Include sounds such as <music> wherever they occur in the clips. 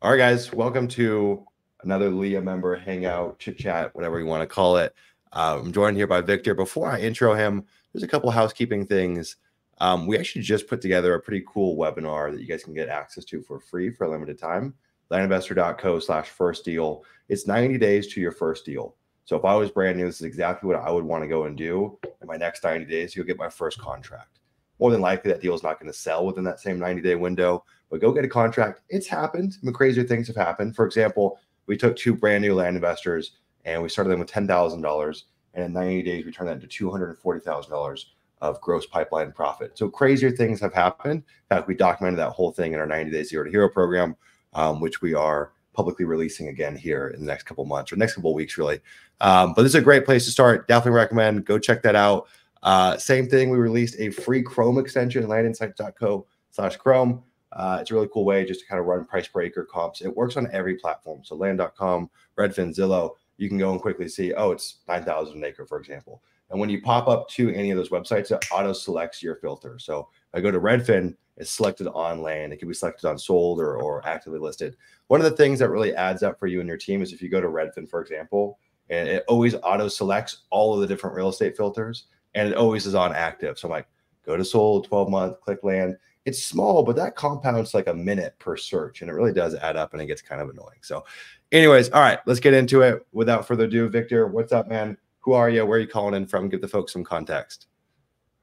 All right, guys, welcome to another LIA member hangout, chit chat, whatever you want to call it. Uh, I'm joined here by Victor. Before I intro him, there's a couple housekeeping things. Um, we actually just put together a pretty cool webinar that you guys can get access to for free for a limited time. Landinvestor.co slash first deal. It's 90 days to your first deal. So if I was brand new, this is exactly what I would want to go and do in my next 90 days. You'll get my first contract. More than likely, that deal is not going to sell within that same 90 day window but go get a contract. It's happened. I mean, crazier things have happened. For example, we took two brand new land investors and we started them with $10,000. And in 90 days, we turned that into $240,000 of gross pipeline profit. So crazier things have happened. In fact, we documented that whole thing in our 90 Days Zero to Hero program, um, which we are publicly releasing again here in the next couple months or next couple weeks, really. Um, but this is a great place to start. Definitely recommend. Go check that out. Uh, same thing. We released a free Chrome extension, landinsights.co slash Chrome. Uh, it's a really cool way just to kind of run price per acre comps. It works on every platform. So land.com, Redfin, Zillow, you can go and quickly see, oh, it's 9,000 an acre, for example. And when you pop up to any of those websites, it auto selects your filter. So I go to Redfin, it's selected on land. It can be selected on sold or, or actively listed. One of the things that really adds up for you and your team is if you go to Redfin, for example, and it always auto selects all of the different real estate filters and it always is on active. So I'm like, go to sold, 12 month, click land it's small, but that compounds like a minute per search, and it really does add up, and it gets kind of annoying. So, anyways, all right, let's get into it. Without further ado, Victor, what's up, man? Who are you? Where are you calling in from? Give the folks some context.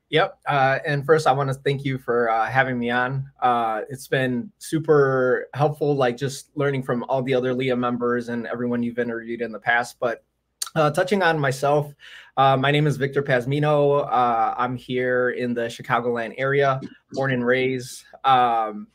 Yep. Uh, and first, I want to thank you for uh, having me on. Uh, it's been super helpful, like just learning from all the other LIA members and everyone you've interviewed in the past. But uh, touching on myself, uh, my name is Victor Pazmino. Uh, I'm here in the Chicagoland area, born and raised. Um,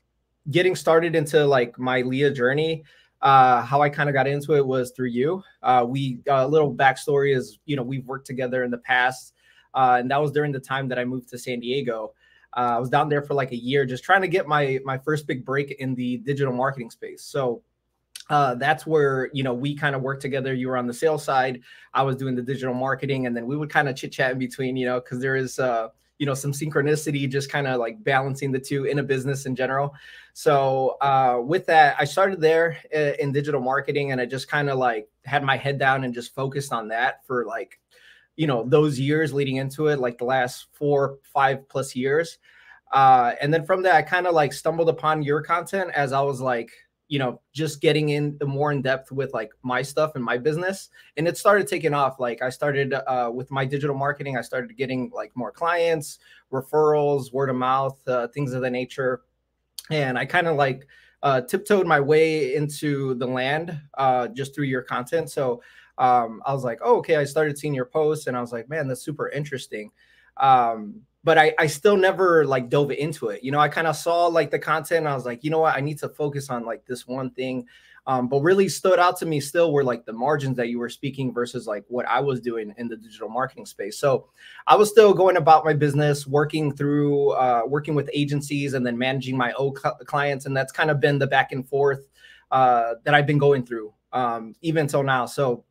getting started into like my LIA journey, uh, how I kind of got into it was through you. Uh, we a little backstory is you know we've worked together in the past, uh, and that was during the time that I moved to San Diego. I was down there for like a year, just trying to get my my first big break in the digital marketing space. So uh, that's where you know we kind of worked together. You were on the sales side, I was doing the digital marketing, and then we would kind of chit chat in between. You know, because there is uh, you know some synchronicity, just kind of like balancing the two in a business in general. So uh, with that, I started there uh, in digital marketing, and I just kind of like had my head down and just focused on that for like you know those years leading into it, like the last four, five plus years. Uh, and then from that, I kind of like stumbled upon your content as I was like you know just getting in the more in depth with like my stuff and my business. And it started taking off. Like i started uh, with my digital marketing i started getting like more clients referrals word of mouth uh, things of the nature. And i kind of like uh, tiptoed my way into the land uh, just through your content. So um, i was like oh okay. I started seeing your posts and i was like man that's super interesting. Um, but I, I still never like dove into it. You know, I kind of saw like the content. I was like, you know what, I need to focus on like this one thing. Um, but really stood out to me still were like the margins that you were speaking versus like what I was doing in the digital marketing space. So I was still going about my business, working through uh, working with agencies and then managing my own clients, and that's kind of been the back and forth uh, that I've been going through um, even until now. So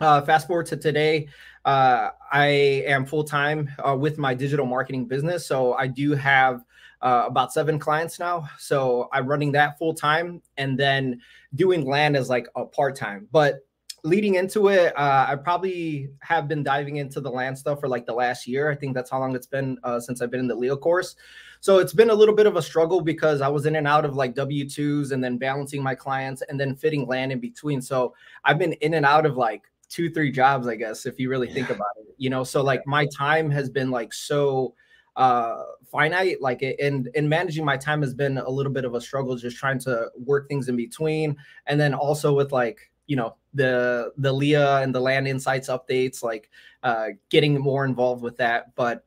uh, fast forward to today. Uh, I am full time uh, with my digital marketing business. So I do have uh, about seven clients now. So I'm running that full time and then doing land as like a part time. But leading into it, uh, I probably have been diving into the land stuff for like the last year. I think that's how long it's been uh, since I've been in the LIA course. So it's been a little bit of a struggle because I was in and out of like W 2s and then balancing my clients and then fitting land in between. So I've been in and out of like two three jobs i guess if you really yeah. think about it you know so like my time has been like so uh finite like and and managing my time has been a little bit of a struggle just trying to work things in between and then also with like you know the the LIA and the land insights updates like uh getting more involved with that but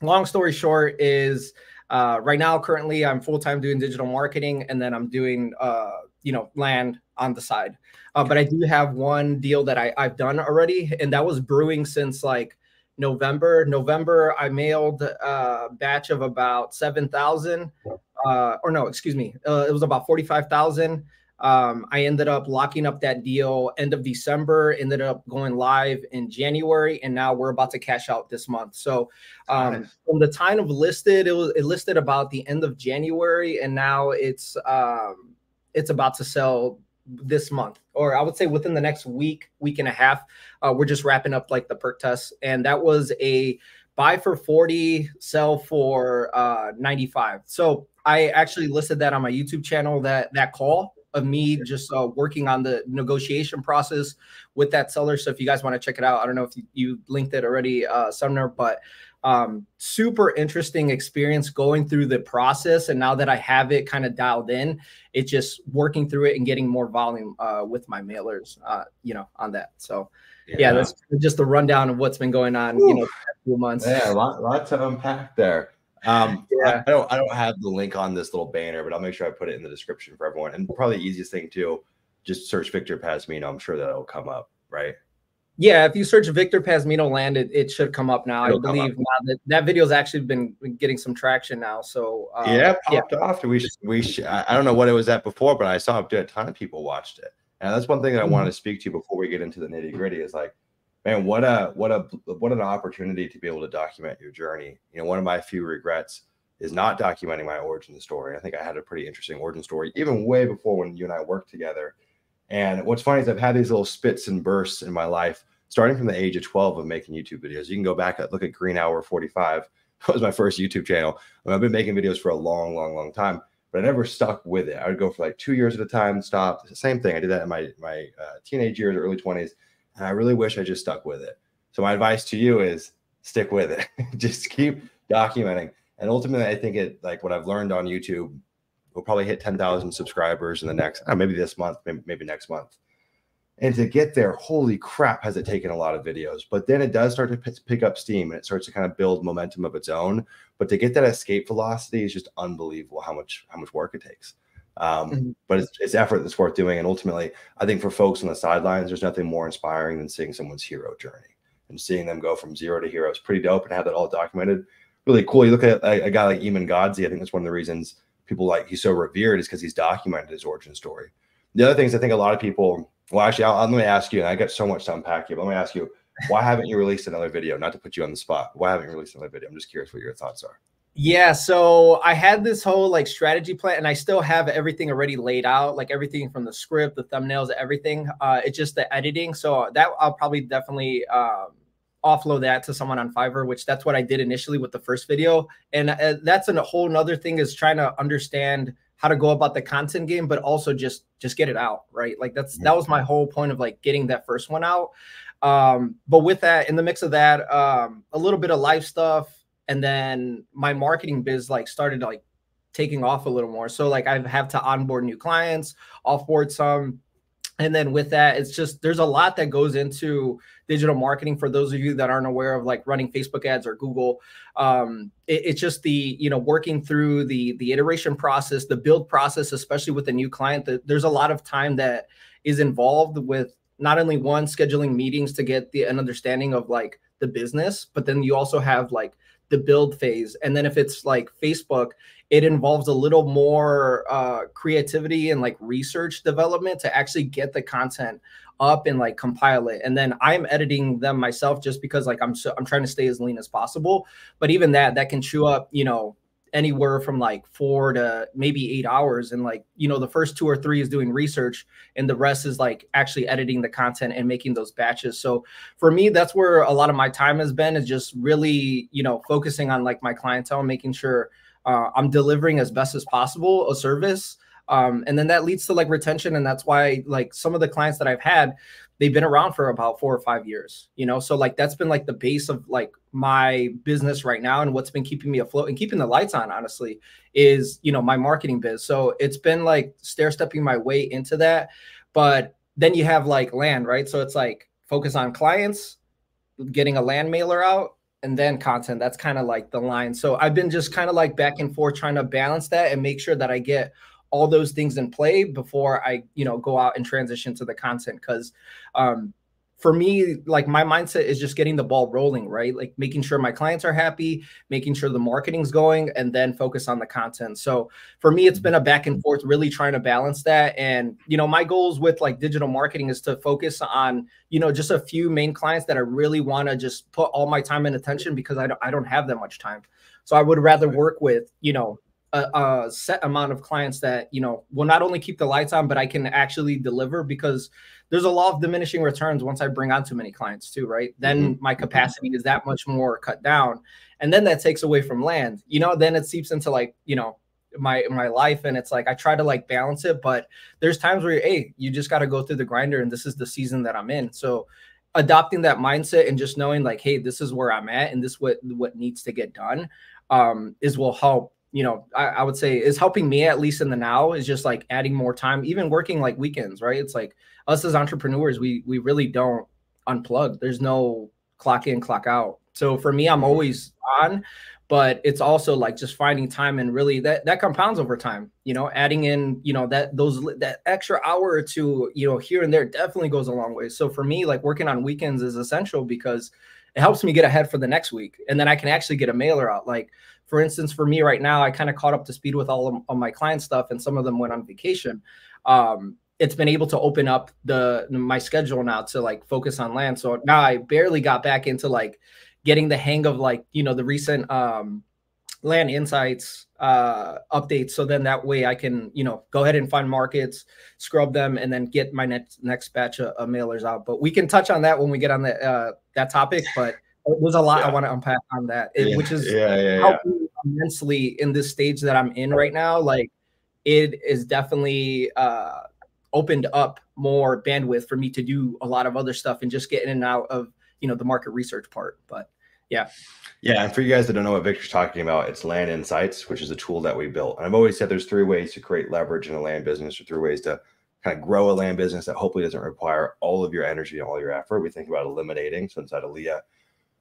long story short is uh right now currently i'm full-time doing digital marketing and then i'm doing uh you know land on the side. Uh, but I do have one deal that I, I've done already, and that was brewing since like November. November, I mailed a batch of about seven thousand, uh, or no, excuse me, uh, it was about forty five thousand. Um, I ended up locking up that deal end of December, ended up going live in January, and now we're about to cash out this month. So um, nice. from the time of listed, it was it listed about the end of January, and now it's um, it's about to sell this month, or I would say within the next week, week and a half. Uh, we're just wrapping up like the perc test, and that was a buy for 40, sell for uh, 95. So I actually listed that on my YouTube channel that that call of me just uh, working on the negotiation process with that seller. So if you guys want to check it out, I don't know if you, you linked it already, uh, Sumner, but um, super interesting experience going through the process. And now that I have it kind of dialed in, it's just working through it and getting more volume uh, with my mailers, uh, you know, on that. So yeah. yeah, that's just the rundown of what's been going on, you know, few months. Yeah, a lot, lot to unpack there. Um, yeah. I, I, don't I don't have the link on this little banner, but I'll make sure I put it in the description for everyone. And probably the easiest thing too, just search Victor Pazmino. I'm sure that'll come up, right? Yeah, if you search Victor Pazmino land, it, it should come up now. It'll I believe now that that video's actually been getting some traction now. So um, yeah, popped yeah. off. We we I don't know what it was at before, but I saw a ton of people watched it, and that's one thing that I mm-hmm. wanted to speak to before we get into the nitty gritty. Is like man, what a what a what an opportunity to be able to document your journey. You know, one of my few regrets is not documenting my origin story. I think I had a pretty interesting origin story, even way before when you and I worked together. And what's funny is I've had these little spits and bursts in my life, starting from the age of 12 of making YouTube videos. You can go back and look at Green Hour 45. <laughs> That was my first YouTube channel. I mean, I've been making videos for a long, long, long time, but I never stuck with it. I would go for like two years at a time, stop. Same thing. I did that in my my uh, teenage years, early 20s and I really wish I just stuck with it. So my advice to you is stick with it. <laughs> just keep documenting. And ultimately, I think it like what I've learned on YouTube will probably hit 10,000 subscribers in the next, uh, maybe this month, maybe, maybe next month. And to get there, holy crap, has it taken a lot of videos. But then it does start to pick up steam and it starts to kind of build momentum of its own. But to get that escape velocity is just unbelievable how much how much work it takes. Um, mm-hmm. But it's, it's effort that's worth doing. And ultimately, I think for folks on the sidelines, there's nothing more inspiring than seeing someone's hero journey and seeing them go from zero to hero. It's pretty dope and have that all documented. Really cool. You look at a, a guy like Iman Gadzhi. I think that's one of the reasons people like he's so revered is because he's documented his origin story. The other things I think a lot of people, well, actually, I'll, let me ask you, and I got so much to unpack here, but let me ask you, why haven't you released another video? Not to put you on the spot. Why haven't you released another video? I'm just curious what your thoughts are. Yeah, so I had this whole like strategy plan, and I still have everything already laid out, like everything from the script, the thumbnails, everything. Uh, it's just the editing. So that I'll probably definitely um, offload that to someone on Fiverr, which that's what I did initially with the first video. And uh, that's a whole another thing is trying to understand how to go about the content game, but also just just get it out, right? Like that's that was my whole point of like getting that first one out. Um, but with that, in the mix of that, um, a little bit of life stuff and then my marketing biz like started like taking off a little more. So like I have to onboard new clients, offboard some. And then with that, it's just there's a lot that goes into digital marketing for those of you that aren't aware of like running Facebook ads or Google. Um, it, it's just the you know working through the the iteration process, the build process, especially with a new client. That there's a lot of time that is involved with not only one scheduling meetings to get the an understanding of like the business, but then you also have like the build phase. And then if it's like Facebook, it involves a little more uh, creativity and like research development to actually get the content up and like compile it. And then I'm editing them myself just because like I'm so I'm trying to stay as lean as possible. But even that that can chew up, you know, anywhere from like four to maybe eight hours and like you know the first two or three is doing research and the rest is like actually editing the content and making those batches. So for me that's where a lot of my time has been is just really you know focusing on like my clientele making sure uh, i'm delivering as best as possible a service. Um, and then that leads to like retention and that's why like some of the clients that i've had they've been around for about four or five years you know? So like that's been like the base of like my business right now and what's been keeping me afloat and keeping the lights on honestly is you know my marketing biz. So it's been like stair stepping my way into that but then you have like land right? So it's like focus on clients getting a land mailer out and then content. That's kind of like the line. So i've been just kind of like back and forth trying to balance that and make sure that i get all those things in play before I, you know, go out and transition to the content. Cause um, for me, like my mindset is just getting the ball rolling, right? Like making sure my clients are happy, making sure the marketing's going, and then focus on the content. So for me, it's been a back and forth, really trying to balance that. And you know, my goals with like digital marketing is to focus on, you know, just a few main clients that I really want to just put all my time and attention because I don't I don't have that much time. So I would rather work with, you know, a, a, set amount of clients that you know will not only keep the lights on, but I can actually deliver because there's a law of diminishing returns once I bring on too many clients too, right? Then mm-hmm. my capacity is that much more cut down, and then that takes away from land. You know, then it seeps into like you know my my life and it's like I try to like balance it but there's times where hey you just got to go through the grinder and this is the season that I'm in so adopting that mindset and just knowing like hey this is where I'm at and this what what needs to get done um is will help you know, I, I, would say is helping me at least in the now is just like adding more time, even working like weekends, right? It's like us as entrepreneurs, we we really don't unplug. There's no clock in, clock out. So for me, I'm mm-hmm. always on, but it's also like just finding time and really that that compounds over time. You know, adding in, you know, that those that extra hour or two, you know, here and there definitely goes a long way. So for me, like working on weekends is essential because it helps me get ahead for the next week, and then I can actually get a mailer out. Like for instance, for me right now, I kind of caught up to speed with all of, my client stuff, and some of them went on vacation. Um, it's been able to open up the my schedule now to like focus on land. So now I barely got back into like getting the hang of like you know the recent um, land insights uh, updates. So then that way I can you know go ahead and find markets, scrub them, and then get my next next batch of, of mailers out. But we can touch on that when we get on the uh, that topic. But there's a lot yeah. I want to unpack on that, it, yeah. which is yeah, yeah, immensely in this stage that I'm in right now. Like it is definitely uh, opened up more bandwidth for me to do a lot of other stuff and just get in and out of you know the market research part. But yeah. Yeah, and for you guys that don't know what Victor's talking about, it's Land Insights, which is a tool that we built. And I've always said there's three ways to create leverage in a land business, or three ways to kind of grow a land business that hopefully doesn't require all of your energy and all your effort. We think about eliminating. So inside LIA,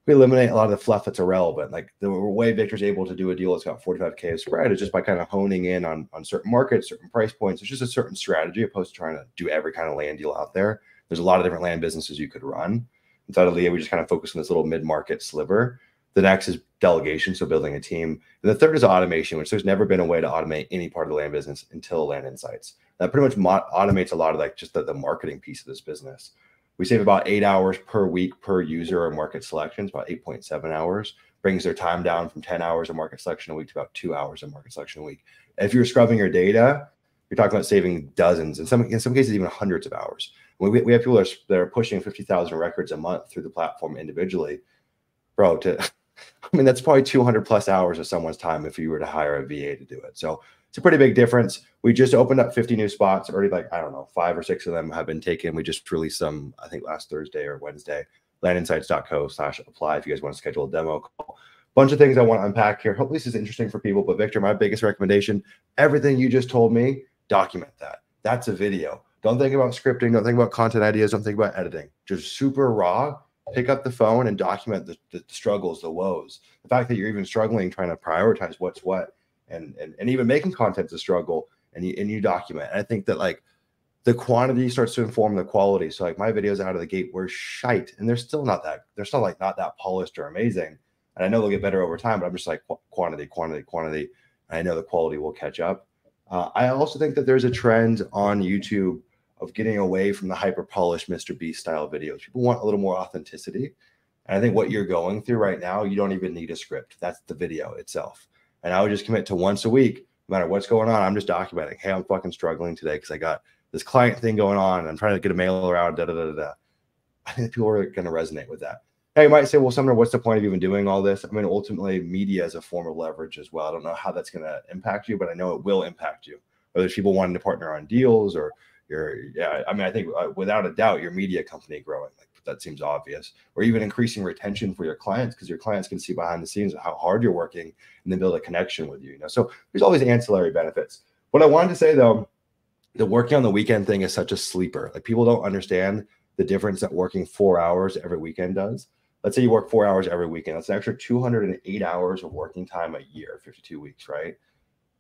we eliminate a lot of the fluff that's irrelevant. Like the way Victor's able to do a deal that's got 45k of spread is just by kind of honing in on on certain markets, certain price points. It's just a certain strategy opposed to trying to do every kind of land deal out there. There's a lot of different land businesses you could run. Inside of LIA, we just kind of focus on this little mid-market sliver. The next is delegation, so building a team. And the third is automation, which there's never been a way to automate any part of the land business until Land Insights. That pretty much automates a lot of like just the, the marketing piece of this business. We save about eight hours per week per user or market selections, about 8.7 hours, brings their time down from 10 hours of market selection a week to about two hours of market selection a week. If you're scrubbing your data, you're talking about saving dozens, in some in some cases even hundreds of hours. We, we have people that are, that are pushing 50,000 records a month through the platform individually, bro. To <laughs> I mean, that's probably 200 plus hours of someone's time if you were to hire a VA to do it. So it's a pretty big difference. We just opened up 50 new spots. Already, like I don't know, five or six of them have been taken. We just released some, I think, last Thursday or Wednesday. Landinsights.co slash apply if you guys want to schedule a demo call. Bunch of things I want to unpack here. Hopefully, this is interesting for people. But Victor, my biggest recommendation: everything you just told me, document that. That's a video. Don't think about scripting. Don't think about content ideas. Don't think about editing. Just super raw. Pick up the phone and document the, the struggles, the woes, the fact that you're even struggling trying to prioritize what's what and and, and even making content's a struggle and you and you document and i think that like the quantity starts to inform the quality so like my videos out of the gate were shite and they're still not that they're still like not that polished or amazing and i know they'll get better over time but i'm just like quantity quantity quantity and i know the quality will catch up uh, i also think that there's a trend on youtube of getting away from the hyper polished mr beast style videos people want a little more authenticity and i think what you're going through right now you don't even need a script that's the video itself and I would just commit to once a week, no matter what's going on. I'm just documenting. Hey, I'm fucking struggling today because I got this client thing going on. I'm trying to get a mailer out. Da da da da. <laughs> I think people are going to resonate with that. Now you might say, well, Sumner, what's the point of even doing all this? I mean, ultimately, media is a form of leverage as well. I don't know how that's going to impact you, but I know it will impact you. Whether it's people wanting to partner on deals or your, yeah, I mean, I think uh, without a doubt, your media company growing. Like that seems obvious, or even increasing retention for your clients because your clients can see behind the scenes how hard you're working and then build a connection with you. You know, so there's these ancillary benefits. What I wanted to say though, the working on the weekend thing is such a sleeper. Like people don't understand the difference that working four hours every weekend does. Let's say you work four hours every weekend. That's an extra 208 hours of working time a year, 52 weeks, right?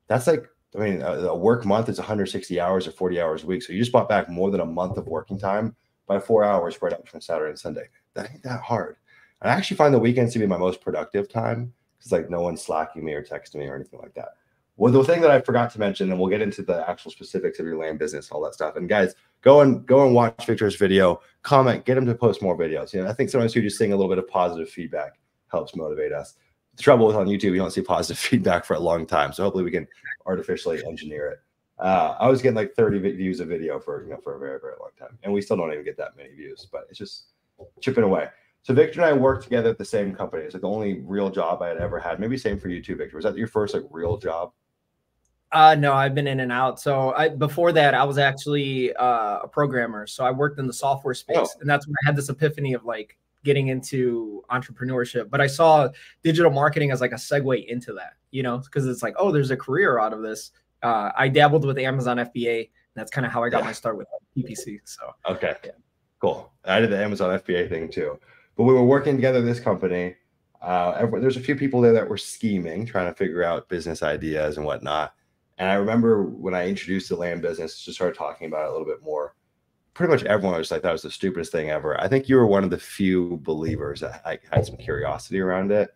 That's like, I mean, a, a work month is 160 hours or 40 hours a week. So you just bought back more than a month of working time by four hours spread out between Saturday and Sunday. That ain't that hard. I actually find the weekends to be my most productive time because like no one's slacking me or texting me or anything like that. Well, the thing that I forgot to mention, and we'll get into the actual specifics of your land business, all that stuff. And guys, go and go and watch Victor's video, comment, get him to post more videos. You know, I think sometimes you just seeing a little bit of positive feedback helps motivate us. The trouble with on YouTube, you don't see positive <laughs> feedback for a long time. So hopefully we can artificially engineer it. Uh, I was getting like 30 views a video for you know for a very very long time, and we still don't even get that many views. But it's just chipping away. So Victor and I worked together at the same company. It's like the only real job I had ever had. Maybe same for you too, Victor. Was that your first like real job? Uh, no, I've been in and out. So I before that, I was actually uh, a programmer. So I worked in the software space, oh. and that's when I had this epiphany of like getting into entrepreneurship. But I saw digital marketing as like a segue into that, you know, because it's like, oh, there's a career out of this uh, I dabbled with Amazon FBA. That's kind of how I got yeah. my start with PPC. So okay, yeah. cool. I did the Amazon FBA thing too, but we were working together. This company, uh, everyone, there's a few people there that were scheming, trying to figure out business ideas and whatnot. And I remember when I introduced the land business, just started talking about it a little bit more. Pretty much everyone was like, "That was the stupidest thing ever." I think you were one of the few believers that like, had some curiosity around it,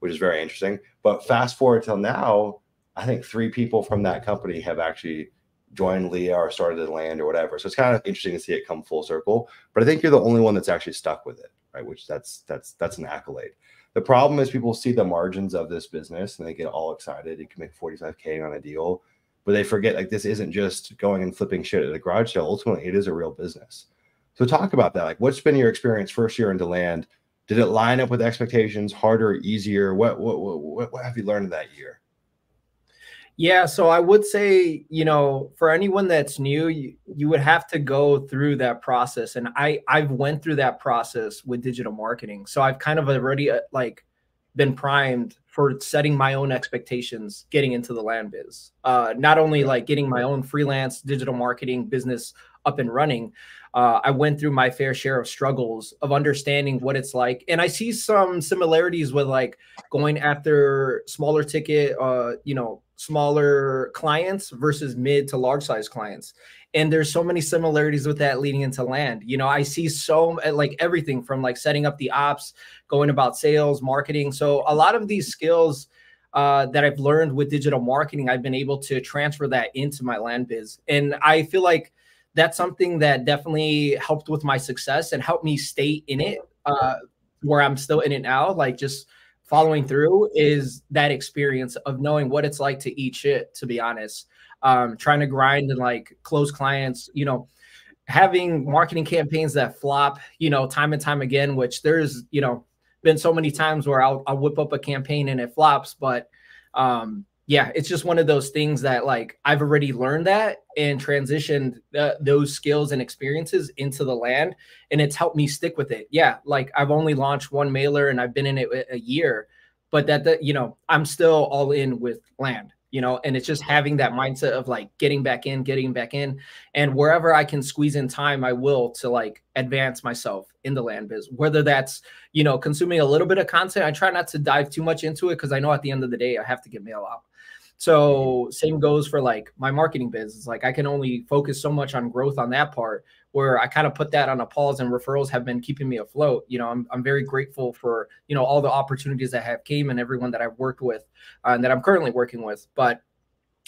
which is very interesting. But fast forward till now, I think three people from that company have actually joined LIA or started to land or whatever. So it's kind of interesting to see it come full circle. But I think you're the only one that's actually stuck with it, right? Which that's that's that's an accolade. The problem is people see the margins of this business and they get all excited. You can make 45k on a deal, but they forget like this isn't just going and flipping shit at a garage sale. Ultimately, it is a real business. So talk about that. Like, what's been your experience first year into land? Did it line up with expectations? Harder, easier? What what what, what have you learned that year? Yeah, so I would say, you know, for anyone that's new, you, you would have to go through that process and I I've went through that process with digital marketing. So I've kind of already uh, like been primed for setting my own expectations getting into the land biz. Uh not only like getting my own freelance digital marketing business up and running, uh, I went through my fair share of struggles of understanding what it's like, and I see some similarities with like going after smaller ticket, uh, you know, smaller clients versus mid to large size clients. And there's so many similarities with that leading into land. You know, I see so like everything from like setting up the ops, going about sales, marketing. So a lot of these skills uh, that I've learned with digital marketing, I've been able to transfer that into my land biz. And I feel like that's something that definitely helped with my success and helped me stay in it uh, where I'm still in it now. Like just following through is that experience of knowing what it's like to eat shit, to be honest. Um, trying to grind and like close clients, you know, having marketing campaigns that flop, you know, time and time again, which there's, you know, been so many times where I'll, I'll whip up a campaign and it flops, but um, yeah, it's just one of those things that like I've already learned that and transitioned uh, those skills and experiences into the land, and it's helped me stick with it. Yeah, like I've only launched one mailer and I've been in it a year, but that that you know I'm still all in with land you know, and it's just having that mindset of like getting back in, getting back in, and wherever I can squeeze in time, I will to like advance myself in the land biz. Whether that's you know consuming a little bit of content, I try not to dive too much into it because I know at the end of the day I have to get mail out. So same goes for like my marketing business. Like I can only focus so much on growth on that part where I kind of put that on a pause and referrals have been keeping me afloat. You know, I'm, I'm very grateful for, you know, all the opportunities that have came and everyone that I've worked with uh, and that I'm currently working with. But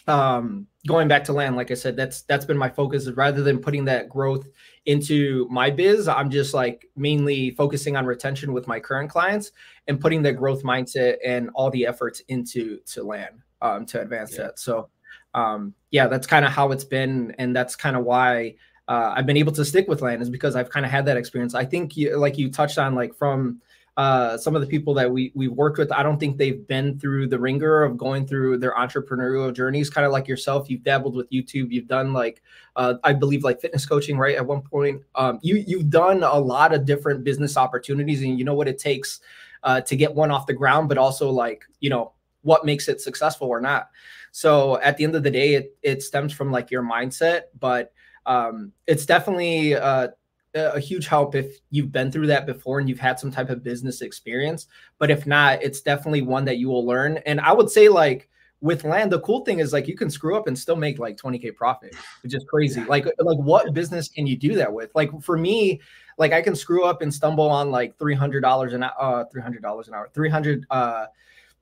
um going back to land like i said that's that's been my focus rather than putting that growth into my biz i'm just like mainly focusing on retention with my current clients and putting the growth mindset and all the efforts into to land um, to advance yeah. that. So, um, yeah, that's kind of how it's been, and that's kind of why uh, I've been able to stick with land is because I've kind of had that experience. I think, you, like you touched on, like from uh, some of the people that we we've worked with, I don't think they've been through the ringer of going through their entrepreneurial journeys. Kind of like yourself, you've dabbled with YouTube, you've done like uh, I believe like fitness coaching, right? At one point, um, you you've done a lot of different business opportunities, and you know what it takes uh, to get one off the ground, but also like you know what makes it successful or not. So at the end of the day, it, it stems from like your mindset, but um, it's definitely uh, a huge help if you've been through that before and you've had some type of business experience. But if not, it's definitely one that you will learn. And I would say like with land, the cool thing is like you can screw up and still make like 20k profit, which is crazy. Like like what business can you do that with? Like for me, like I can screw up and stumble on like three hundred dollars an uh three hundred dollars an hour, three hundred uh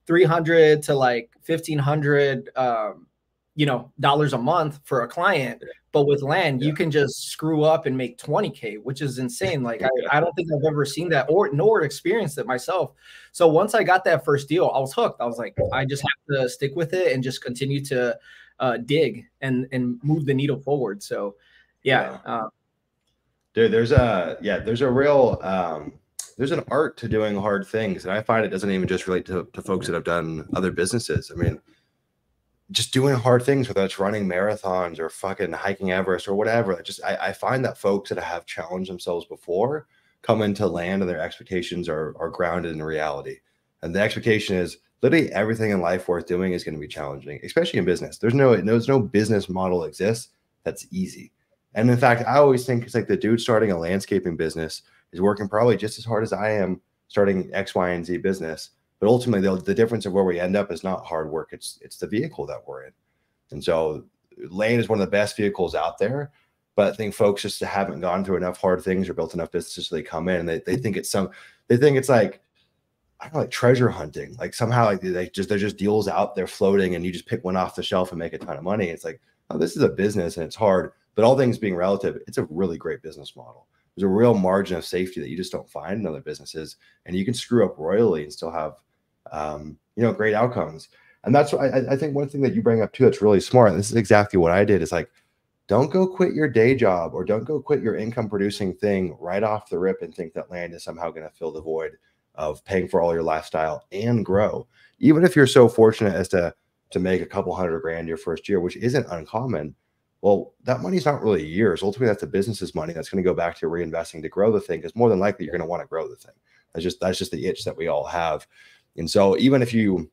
300 to like 1500 um, you know dollars a month for a client but with land yeah. you can just screw up and make 20k which is insane. Like I, I don't think i've ever seen that or nor experienced it myself. So once i got that first deal i was hooked. I was like i just have to stick with it and just continue to uh, dig and and move the needle forward. So yeah, yeah. Uh, dude there's a yeah there's a real um there's an art to doing hard things and i find it doesn't even just relate to, to folks that have done other businesses i mean just doing hard things, whether it's running marathons or fucking hiking Everest or whatever. Just I, I find that folks that have challenged themselves before come into land and their expectations are are grounded in reality. And the expectation is literally everything in life worth doing is going to be challenging, especially in business. There's no there's no business model exists that's easy. And in fact, I always think it's like the dude starting a landscaping business is working probably just as hard as I am starting X, Y, and Z business but ultimately, the, the difference of where we end up is not hard work. It's it's the vehicle that we're in. And so Lane is one of the best vehicles out there. But I think folks just haven't gone through enough hard things or built enough businesses so they come in and they, they think it's some they think it's like I don't know, like treasure hunting. Like somehow like they just they're just deals out there floating and you just pick one off the shelf and make a ton of money. It's like, oh, this is a business and it's hard. But all things being relative, it's a really great business model. There's a real margin of safety that you just don't find in other businesses. And you can screw up royally and still have um, you know, great outcomes. And that's what I, I think one thing that you bring up too that's really smart. And this is exactly what I did is like, don't go quit your day job or don't go quit your income producing thing right off the rip and think that land is somehow going to fill the void of paying for all your lifestyle and grow. Even if you're so fortunate as to to make a couple hundred grand your first year, which isn't uncommon, well, that money's not really yours. Ultimately, that's the business's money that's going to go back to reinvesting to grow the thing because more than likely you're going to want to grow the thing. That's just that's just the itch that we all have. And so even if you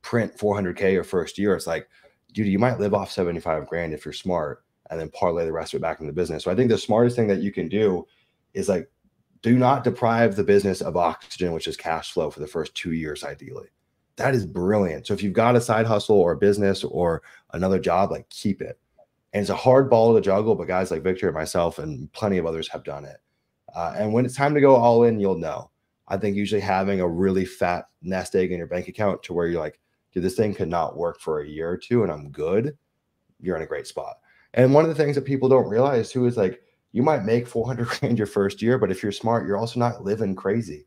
print 400K your first year, it's like, dude, you might live off 75 grand if you're smart and then parlay the rest of it back into the business. So I think the smartest thing that you can do is like, do not deprive the business of oxygen, which is cash flow for the first two years, ideally. That is brilliant. So if you've got a side hustle or a business or another job, like keep it. And it's a hard ball to juggle, but guys like Victor and myself and plenty of others have done it. Uh, and when it's time to go all in, you'll know. I think usually having a really fat nest egg in your bank account to where you're like, dude, this thing could not work for a year or two and I'm good, you're in a great spot. And one of the things that people don't realize too is like, you might make 400 <laughs> grand your first year, but if you're smart, you're also not living crazy.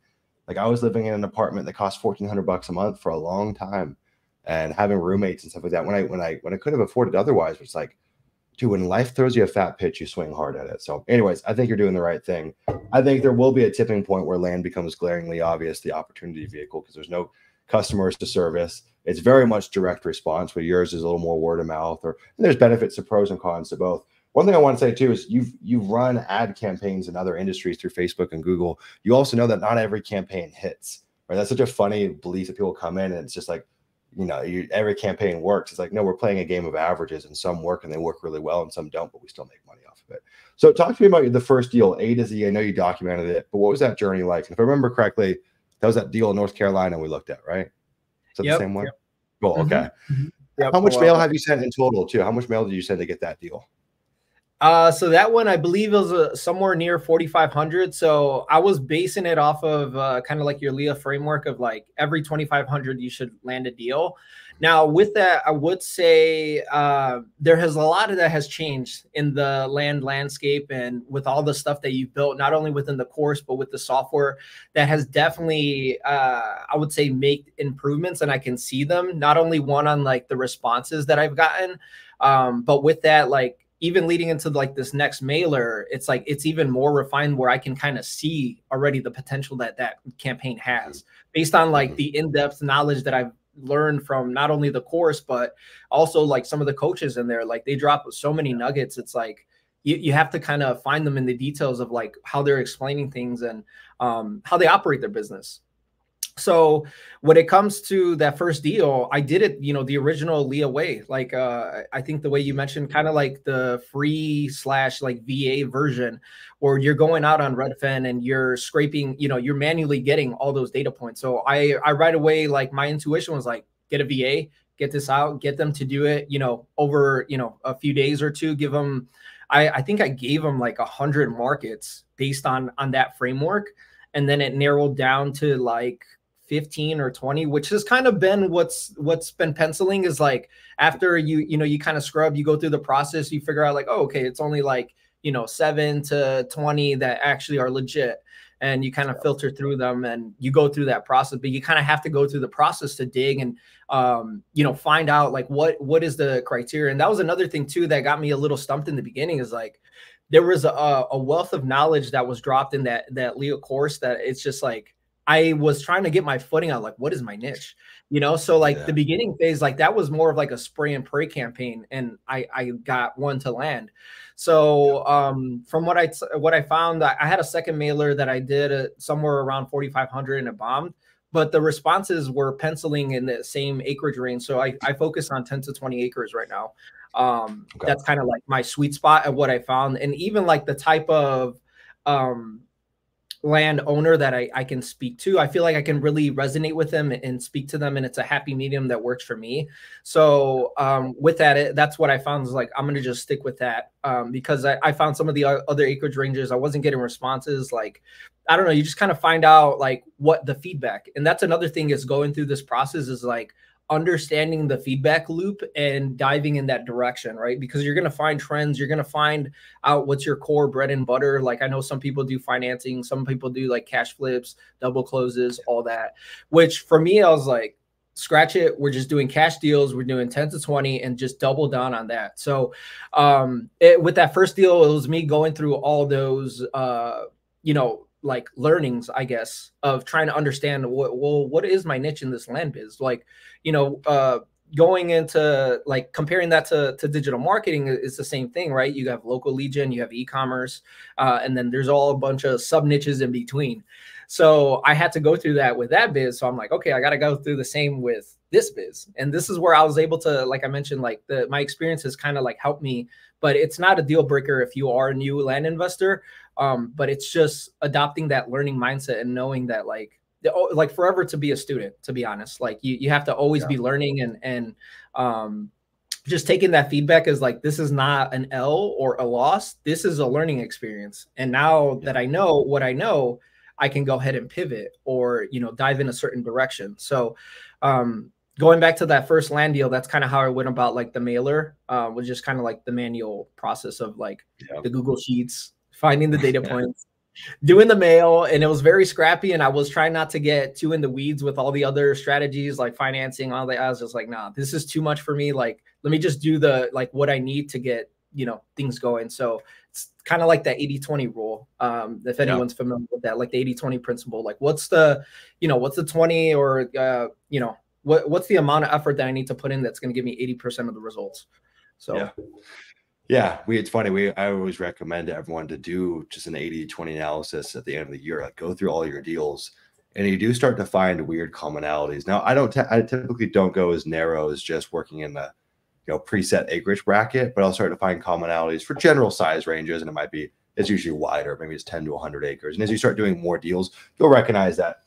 Like I was living in an apartment that cost 1400 bucks a month for a long time and having roommates and stuff like that. When I, when I, when I could have afforded otherwise, it's like, dude, when life throws you a fat pitch, you swing hard at it. So, anyways, I think you're doing the right thing. I think there will be a tipping point where land becomes glaringly obvious, the opportunity vehicle, because there's no customers to service. It's very much direct response, but yours is a little more word of mouth, or there's benefits to pros and cons to both. One thing I want to say too is you've you've run ad campaigns in other industries through Facebook and Google. You also know that not every campaign hits. Right? That's such a funny belief that people come in and it's just like you know, you, every campaign works. It's like, no, we're playing a game of averages and some work and they work really well and some don't, but we still make money off of it. So talk to me about the first deal, A to Z. I know you documented it, but what was that journey like? And if I remember correctly, that was that deal in North Carolina we looked at, right? Is that yep, the same one? Yep. Cool. Okay. Mm-hmm. mm-hmm. Yep. How much mail have you sent in total too? How much mail did you send to get that deal? Uh, so that one I believe was uh, somewhere near 4,500. So I was basing it off of uh, kind of like your LIA framework of like every 2,500 you should land a deal. Now with that, I would say uh, there has a lot of that has changed in the land landscape and with all the stuff that you've built, not only within the course but with the software that has definitely, uh, I would say, make improvements and I can see them. Not only one on like the responses that I've gotten, um, but with that, like even leading into like this next mailer, it's like it's even more refined where I can kind of see already the potential that that campaign has based on like the in-depth knowledge that I've learned from not only the course but also like some of the coaches in there. Like they drop so many nuggets. It's like you, you have to kind of find them in the details of like how they're explaining things and um, how they operate their business so when it comes to that first deal i did it you know the original LIA way like uh i think the way you mentioned kind of like the free slash like va version where you're going out on redfin and you're scraping you know you're manually getting all those data points. So i i right away like my intuition was like get a va get this out get them to do it you know over you know a few days or two give them i i think i gave them like a hundred markets based on on that framework. And then it narrowed down to like 15 or 20 which has kind of been what's what's been penciling is like after you you know you kind of scrub you go through the process you figure out like oh okay it's only like you know 7 to 20 that actually are legit. And you kind of filter through them and you go through that process but you kind of have to go through the process to dig and um, you know find out like what what is the criteria. And that was another thing too that got me a little stumped in the beginning is like there was a, a wealth of knowledge that was dropped in that that LIA course that it's just like i was trying to get my footing on like what is my niche you know so like yeah. the beginning phase like that was more of like a spray and pray campaign and i i got one to land so um, from what I what I found, I had a second mailer that I did uh, somewhere around 4,500 and it bombed, but the responses were penciling in the same acreage range. So I, I focus on 10 to 20 acres right now. Um, okay. That's kind of like my sweet spot of what I found, and even like the type of um, land owner that I, I can speak to. I feel like I can really resonate with them and speak to them, and it's a happy medium that works for me. So um, with that, it, that's what I found is like I'm gonna just stick with that um, because I, I found some of the other acreage ranges I wasn't getting responses. Like I don't know, you just kind of find out like what the feedback, and that's another thing is going through this process is like understanding the feedback loop and diving in that direction, right? Because you're going to find trends, you're going to find out what's your core bread and butter. Like I know some people do financing, some people do like cash flips, double closes, all that. Which for me, I was like, scratch it. We're just doing cash deals. We're doing 10 to 20 and just double down on that. So um it, with that first deal, it was me going through all those uh you know like learnings, I guess, of trying to understand what well, what is my niche in this land biz? Like, you know, uh going into like comparing that to, to digital marketing is the same thing, right? You have local legion you have e-commerce, uh, and then there's all a bunch of sub niches in between. So I had to go through that with that biz. So I'm like, okay, I got to go through the same with this biz. And this is where I was able to, like I mentioned, like the my experience has kind of like helped me, but it's not a deal breaker if you are a new land investor. Um, but it's just adopting that learning mindset and knowing that like oh, like forever to be a student, to be honest. Like you you have to always yeah. be learning and and um just taking that feedback as like this is not an L or a loss. This is a learning experience. And now yeah. that I know what I know, I can go ahead and pivot or you know dive in a certain direction. So um going back to that first land deal, that's kind of how I went about like the mailer, uh, was just kind of like the manual process of like yeah. the Google Sheets, finding the data <laughs> points, doing the mail, and it was very scrappy. And I was trying not to get too in the weeds with all the other strategies like financing, all that. I was just like, nah, this is too much for me. Like, let me just do the like what I need to get you know things going. So it's kind of like that 80-20 rule. Um, if anyone's yeah. familiar with that, like the 80-20 principle. Like, what's the you know what's the 20 or uh, you know what what's the amount of effort that I need to put in that's going to give me 80% of the results. So yeah. Yeah, we it's funny. We I always recommend to everyone to do just an 80-20 analysis at the end of the year. Like go through all your deals and you do start to find weird commonalities. Now, I don't I typically don't go as narrow as just working in the you know preset acreage bracket, but I'll start to find commonalities for general size ranges, and it might be it's usually wider, maybe it's 10 to 100 acres. And as you start doing more deals, you'll recognize that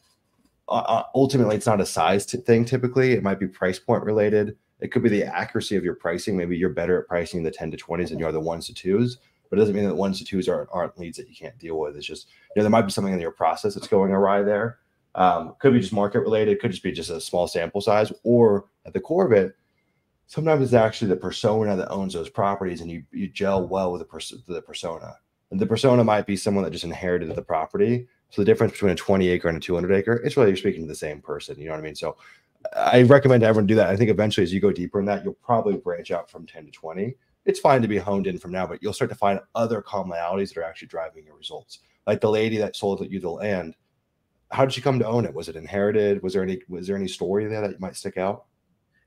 uh, uh ultimately it's not a size thing typically, it might be price point related it could be the accuracy of your pricing. Maybe you're better at pricing the 10 to 20s than you are the ones to twos, but it doesn't mean that ones to twos aren't, aren't leads that you can't deal with. It's just, you know, there might be something in your process that's going awry there. Um, could be just market related, could just be just a small sample size, or at the core of it, sometimes it's actually the persona that owns those properties and you, you gel well with the, pers- the persona. And the persona might be someone that just inherited the property. So the difference between a 20 acre and a 200 acre, it's really you're speaking to the same person. You know what I mean? So I recommend everyone do that. I think eventually, as you go deeper in that, you'll probably branch out from 10 to 20. It's fine to be honed in from now, but you'll start to find other commonalities that are actually driving your results. Like the lady that sold you the land, how did she come to own it? Was it inherited? Was there any was there any story there that might stick out?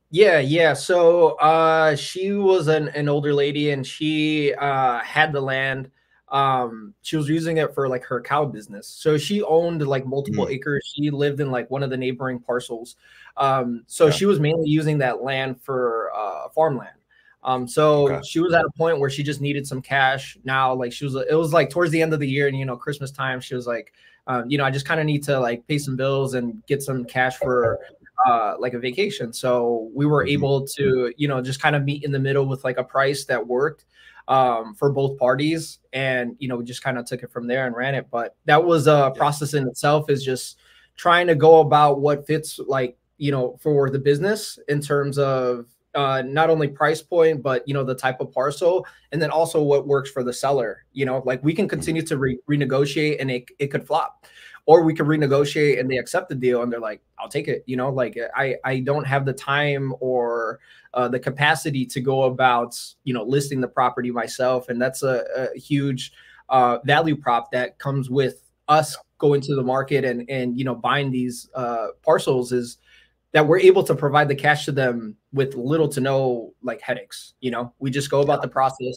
Yeah, yeah. So uh she was an, an older lady and she uh had the land um she was using it for like her cow business so she owned like multiple mm. acres she lived in like one of the neighboring parcels um so yeah. she was mainly using that land for uh farmland um so okay. she was at a point where she just needed some cash now like she was it was like towards the end of the year and you know christmas time she was like um, you know i just kind of need to like pay some bills and get some cash for uh, like a vacation. So we were mm-hmm. able to, you know, just kind of meet in the middle with like a price that worked um, for both parties. And, you know, we just kind of took it from there and ran it. But that was a process in itself is just trying to go about what fits like you know for the business in terms of uh, not only price point but you know the type of parcel and then also what works for the seller you know? Like we can mm-hmm. continue to re- renegotiate and it, it could flop. Or we could renegotiate and they accept the deal and they're like i'll take it you know? Like i i don't have the time or uh, the capacity to go about you know listing the property myself and that's a, a huge uh, value prop that comes with us going to the market and and you know buying these uh, parcels is that we're able to provide the cash to them with little to no like headaches you know? We just go about the process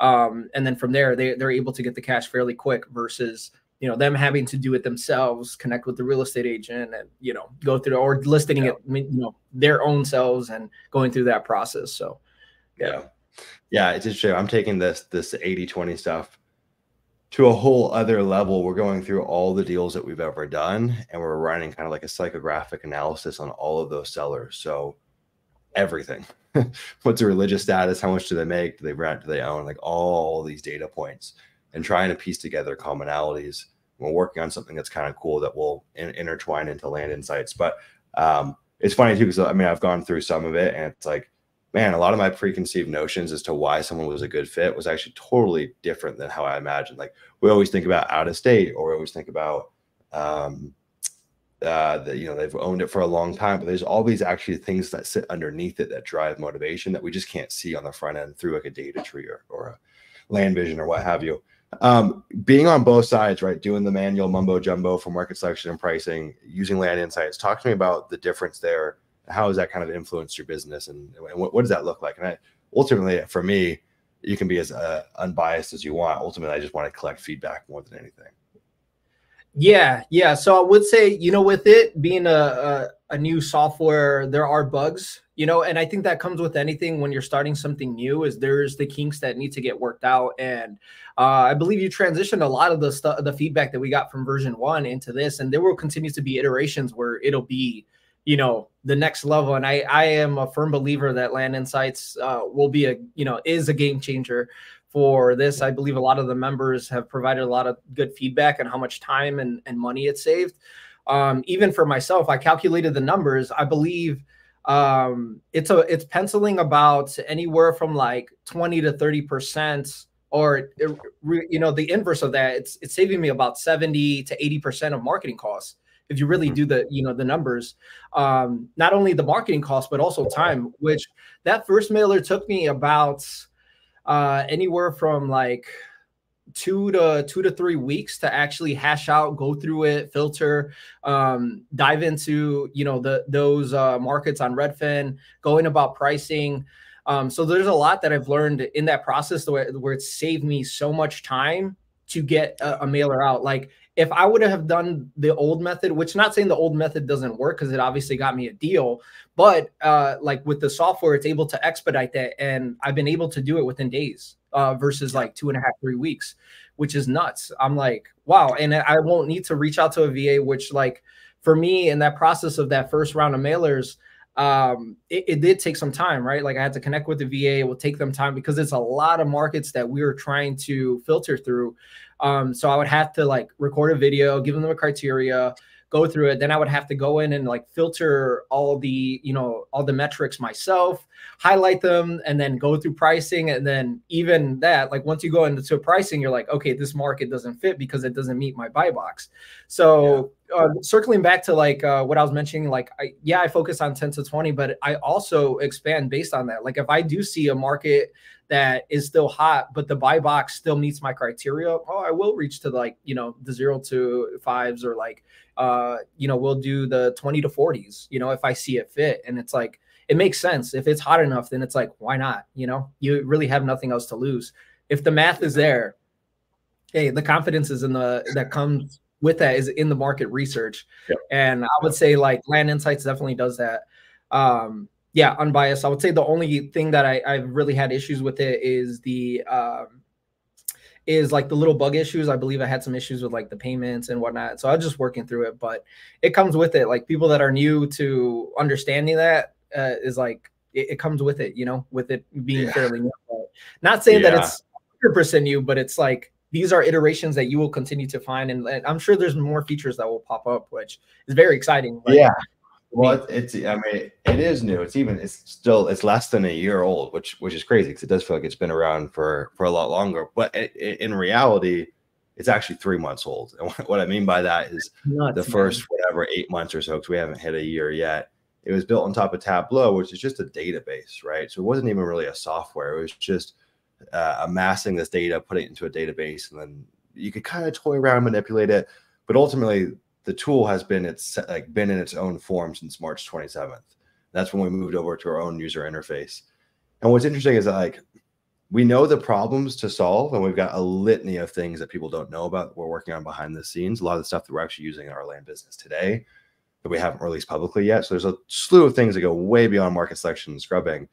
um, and then from there they, they're able to get the cash fairly quick versus you know them having to do it themselves connect with the real estate agent and you know go through or listing yeah. it you know their own selves and going through that process so yeah. Yeah, yeah it's interesting i'm taking this this 80 20 stuff to a whole other level. We're going through all the deals that we've ever done, and we're running kind of like a psychographic analysis on all of those sellers. So everything. <laughs> What's the religious status? How much do they make? Do they rent? Do they own? Like all these data points and trying to piece together commonalities. We're working on something that's kind of cool that will in- intertwine into land insights. But um, it's funny too, because I mean, I've gone through some of it and it's like, man, a lot of my preconceived notions as to why someone was a good fit was actually totally different than how I imagined. Like we always think about out of state, or we always think about, um, uh, that you know they've owned it for a long time, but there's all these actually things that sit underneath it that drive motivation that we just can't see on the front end through like a DataTree or, or a LandVision or what have you. Um, being on both sides, right, doing the manual mumbo jumbo for market selection and pricing, using land insights. Talk to me about the difference there how has that kind of influenced your business and, what, what, does that look like? And I, ultimately for me you can be as uh, unbiased as you want. Ultimately i just want to collect feedback more than anything. Yeah yeah. So i would say you know with it being a, a, a new software there are bugs you know and i think that comes with anything when you're starting something new is there's the kinks that need to get worked out. And uh, i believe you transitioned a lot of the stuff the feedback that we got from version one into this and there will continue to be iterations where it'll be you know the next level. And i i am a firm believer that land insights uh, will be a you know is a game changer for this. I believe a lot of the members have provided a lot of good feedback on how much time and, and money it saved. Um, even for myself i calculated the numbers. I believe um, it's a it's penciling about anywhere from like 20 to 30 percent or you know the inverse of that. It's it's saving me about 70 to 80 percent of marketing costs if you really mm-hmm. do the you know the numbers um not only the marketing cost but also time which that first mailer took me about uh anywhere from like two to two to three weeks to actually hash out go through it filter um dive into you know the those uh markets on redfin going about pricing um so there's a lot that i've learned in that process where, where it saved me so much time to get a, a mailer out like if I would have done the old method, which not saying the old method doesn't work because it obviously got me a deal, but uh, like with the software, it's able to expedite that, and I've been able to do it within days uh, versus like two and a half, three weeks, which is nuts. I'm like, wow, and I won't need to reach out to a VA, which like for me in that process of that first round of mailers um it, it, did take some time right? Like i had to connect with the va it will take them time because it's a lot of markets that we were trying to filter through. Um, so I would have to like record a video, give them the criteria, go through it. Then I would have to go in and like filter all the, you know, all the metrics myself, highlight them, and then go through pricing. And then even that, like once you go into pricing, you're like, okay, this market doesn't fit because it doesn't meet my buy box. So yeah. uh, circling back to like uh, what I was mentioning, like, I, yeah, I focus on 10 to 20, but I also expand based on that. Like if I do see a market that is still hot, but the buy box still meets my criteria, oh, I will reach to like, you know, the zero to fives or like, uh, you know, we'll do the 20 to 40s, you know, if I see it fit. And it's like, it makes sense. If it's hot enough, then it's like, why not? You know, you really have nothing else to lose. If the math is there, hey, the confidence is in the that comes with that is in the market research. Yep. And I would say like Land Insights definitely does that. Um, yeah, unbiased. I would say the only thing that I, I've really had issues with it is the um, is like the little bug issues. I believe I had some issues with like the payments and whatnot. So I was just working through it, but it comes with it. Like people that are new to understanding that uh, is like it, it, comes with it, you know, with it being yeah. fairly new. Not saying yeah. that it's 100% new, but it's like these are iterations that you will continue to find, and, and I'm sure there's more features that will pop up, which is very exciting. Like, yeah. Well, it's, it's I mean it is new. It's even it's still it's less than a year old, which which is crazy because it does feel like it's been around for for a lot longer. But it, it, in reality, it's actually three months old. <laughs> And what I mean by that is Nuts, the first man. whatever eight months or so, because we haven't hit a year yet. It was built on top of Tableau, which is just a database, right? So it wasn't even really a software. It was just uh, amassing this data, putting it into a database, and then you could kind of toy around, manipulate it. But ultimately, the tool has been it's like been in its own form since March 27th. That's when we moved over to our own user interface. And what's interesting is that like we know the problems to solve, and we've got a litany of things that people don't know about. We're working on behind the scenes. A lot of the stuff that we're actually using in our land business today that we haven't released publicly yet. So there's a slew of things that go way beyond market selection and scrubbing,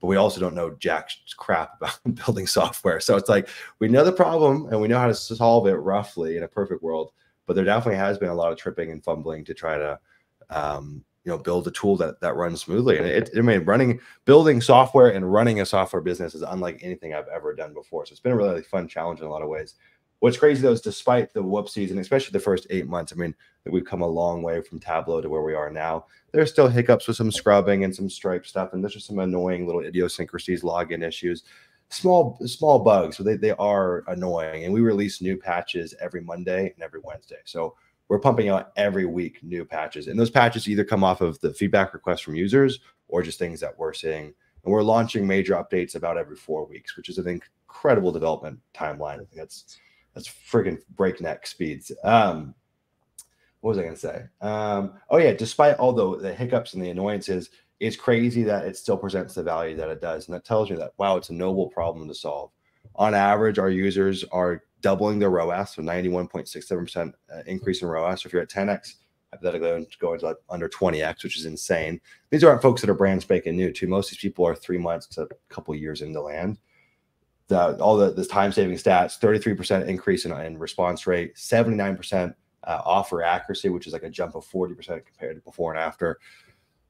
but we also don't know jack crap about <laughs> building software. So it's like we know the problem and we know how to solve it roughly in a perfect world, but there definitely has been a lot of tripping and fumbling to try to um, you know build a tool that that runs smoothly. And it, it I mean running building software and running a software business is unlike anything I've ever done before. So it's been a really fun challenge in a lot of ways. What's crazy though is despite the whoopsies and especially the first eight months I mean we've come a long way from Tableau to where we are now. There's still hiccups with some scrubbing and some stripe stuff and there's just some annoying little idiosyncrasies login issues small small bugs but they, they are annoying and we release new patches every Monday and every Wednesday so we're pumping out every week new patches. And those patches either come off of the feedback requests from users or just things that we're seeing. And we're launching major updates about every four weeks, which is an incredible development timeline. that's that's freaking breakneck speeds. Um, what was I going to say? Um, oh yeah, despite all the, the hiccups and the annoyances, it's crazy that it still presents the value that it does, and that tells me that wow, it's a noble problem to solve. On average, our users are doubling their ROAS, so 91.67% uh, increase in ROAS. So if you're at 10x, hypothetically going to like under 20x, which is insane. These aren't folks that are brand spanking new too. Most of these people are three months to a couple years into land. The, all the, the time saving stats, 33% increase in, in response rate, 79% uh, offer accuracy, which is like a jump of 40% compared to before and after.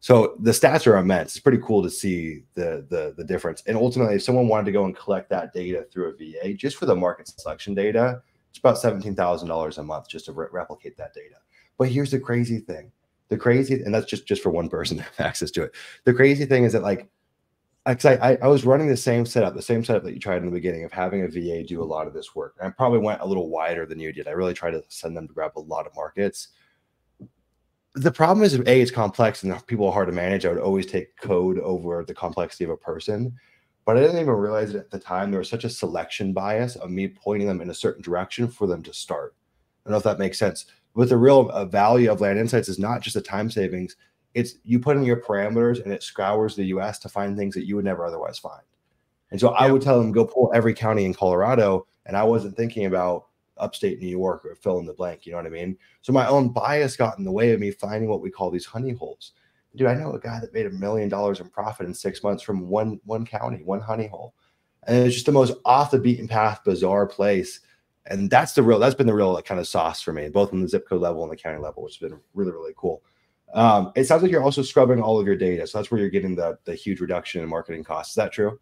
So the stats are immense. It's pretty cool to see the the the difference. And ultimately, if someone wanted to go and collect that data through a VA, just for the market selection data, it's about seventeen thousand dollars a month just to re- replicate that data. But here's the crazy thing: the crazy, and that's just just for one person to have <laughs> access to it. The crazy thing is that like, I, I was running the same setup, the same setup that you tried in the beginning of having a VA do a lot of this work. And I probably went a little wider than you did. I really tried to send them to grab a lot of markets the problem is a it's complex and people are hard to manage. I would always take code over the complexity of a person. But I didn't even realize it at the time. There was such a selection bias of me pointing them in a certain direction for them to start. I don't know if that makes sense. But the real uh, value of Land Insights is not just the time savings. It's you put in your parameters and it scours the US to find things that you would never otherwise find. And so yeah. I would tell them go pull every county in Colorado. And I wasn't thinking about upstate New York or fill in the blank. You know what I mean? So my own bias got in the way of me finding what we call these honey holes. Dude, I know a guy that made a million dollars in profit in six months from one one county, one honey hole, and it's just the most off the beaten path, bizarre place. And that's the real. That's been the real like, kind of sauce for me, both on the zip code level and the county level, which has been really really cool. Um, it sounds like you're also scrubbing all of your data, so that's where you're getting the the huge reduction in marketing costs. Is that true?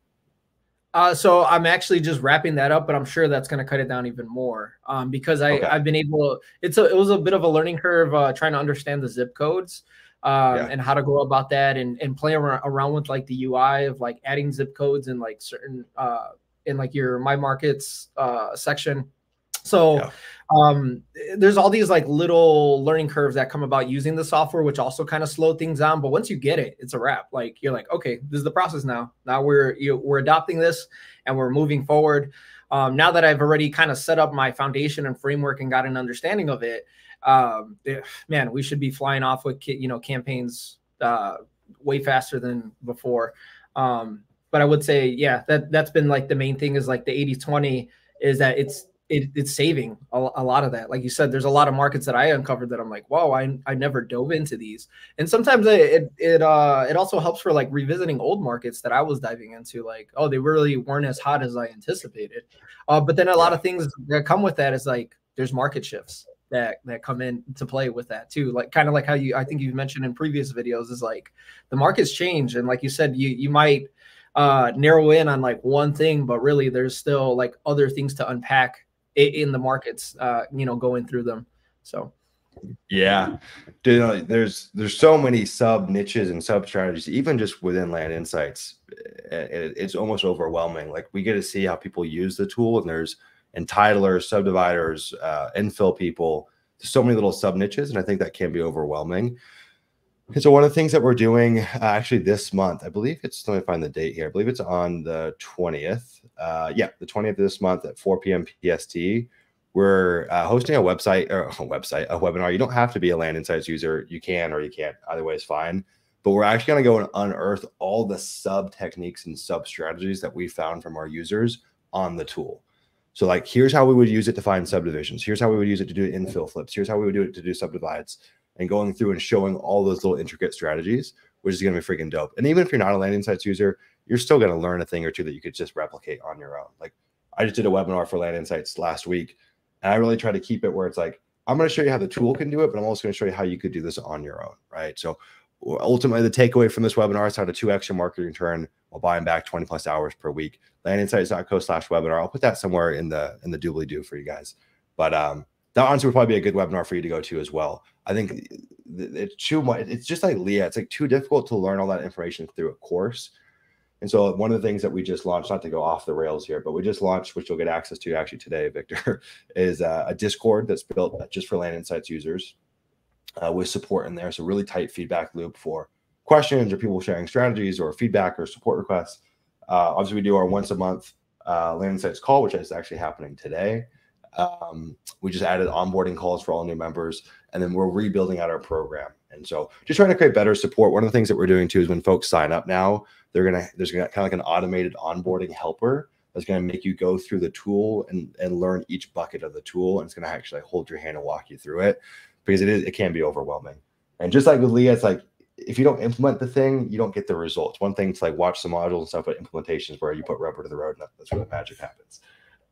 Uh, so I'm actually just wrapping that up, but I'm sure that's going to cut it down even more um, because I, okay. I've been able. It's a it was a bit of a learning curve uh, trying to understand the zip codes um, yeah. and how to go about that and and play around with like the UI of like adding zip codes and like certain uh, in like your my markets uh, section. So yeah um, there's all these like little learning curves that come about using the software, which also kind of slow things down. But once you get it, it's a wrap. Like you're like, okay, this is the process now. Now we're you, we're adopting this and we're moving forward. Um, now that I've already kind of set up my foundation and framework and got an understanding of it, um, eh, man, we should be flying off with you know campaigns uh, way faster than before. Um, but I would say, yeah, that that's been like the main thing is like the 80 20 is that it's it, it's saving a, a, lot of that. Like you said, there's a lot of markets that I uncovered that I'm like, wow, I, I never dove into these. And sometimes it, it, uh, it also helps for like revisiting old markets that I was diving into. Like, oh, they really weren't as hot as I anticipated. Uh, but then a lot of things that come with that is like, there's market shifts that that come in to play with that too like kind of like how you i think you've mentioned in previous videos is like the markets change and like you said you you might uh narrow in on like one thing but really there's still like other things to unpack in the markets, uh, you know, going through them. So. Yeah, Dude, there's there's so many sub niches and sub strategies, even just within Land Insights. It's almost overwhelming. Like we get to see how people use the tool, and there's entitlers, subdividers, uh, infill people. There's so many little sub niches, and I think that can be overwhelming. And so one of the things that we're doing uh, actually this month, I believe it's let me find the date here. I believe it's on the 20th. Uh, yeah, the 20th of this month at 4 p.m. PST. We're uh, hosting a website or a website, a webinar. You don't have to be a Land Insights user. You can or you can't. Either way is fine. But we're actually going to go and unearth all the sub techniques and sub strategies that we found from our users on the tool. So, like, here's how we would use it to find subdivisions. Here's how we would use it to do infill flips. Here's how we would do it to do subdivides and going through and showing all those little intricate strategies, which is going to be freaking dope. And even if you're not a Land Insights user, you're still going to learn a thing or two that you could just replicate on your own. Like I just did a webinar for Land Insights last week, and I really try to keep it where it's like, I'm going to show you how the tool can do it, but I'm also going to show you how you could do this on your own, right? So ultimately, the takeaway from this webinar is how to 2x your marketing return while buying back 20 plus hours per week. Landinsights.co slash webinar. I'll put that somewhere in the in the doobly doo for you guys. But um, that honestly would probably be a good webinar for you to go to as well. I think it's too much. It's just like LIA. It's like too difficult to learn all that information through a course. And so one of the things that we just launched, not to go off the rails here, but we just launched, which you'll get access to actually today, Victor, <laughs> is uh, a Discord that's built just for Land Insights users uh, with support in there. So really tight feedback loop for questions or people sharing strategies or feedback or support requests. Uh, obviously, we do our once a month uh, Land Insights call, which is actually happening today. Um, we just added onboarding calls for all new members, and then we're rebuilding out our program. And so, just trying to create better support. One of the things that we're doing too is when folks sign up now, they're gonna there's gonna kind of like an automated onboarding helper that's gonna make you go through the tool and and learn each bucket of the tool, and it's gonna actually hold your hand and walk you through it because it is it can be overwhelming. And just like with LIA, it's like if you don't implement the thing, you don't get the results. One thing to like watch the modules and stuff, but implementations where you put rubber to the road, and that's where the magic happens.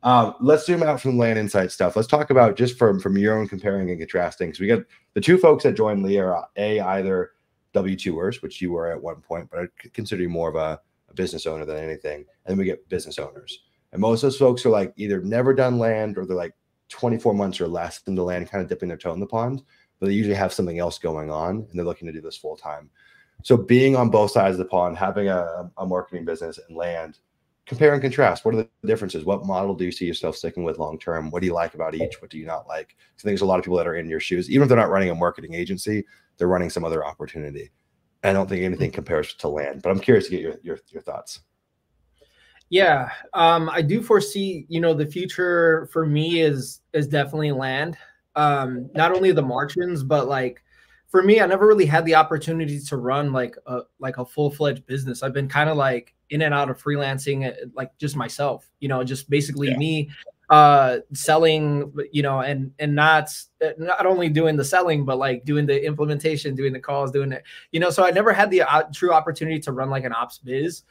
Um, let's zoom out from land insight stuff. Let's talk about just from from your own comparing and contrasting. So we got the two folks that joined Lee are a either W twoers, which you were at one point, but I consider you more of a, a, business owner than anything. And then we get business owners, and most of those folks are like either never done land or they're like 24 months or less into land, kind of dipping their toe in the pond, but they usually have something else going on and they're looking to do this full time. So being on both sides of the pond, having a, a marketing business and land compare and contrast. What are the differences? What model do you see yourself sticking with long term? What do you like about each? What do you not like? I think there's a lot of people that are in your shoes, even if they're not running a marketing agency, they're running some other opportunity. I don't think anything compares to land, but I'm curious to get your your, your thoughts. Yeah, um, I do foresee, you know, the future for me is is definitely land. Um, not only the margins, but like for me, I never really had the opportunity to run like a like a full fledged business. I've been kind of like in and out of freelancing, uh, like just myself, you know, just basically yeah. me uh selling you know and and not uh, not only doing the selling but like doing the implementation doing the calls doing it you know so i never had the uh, true opportunity to run like an ops biz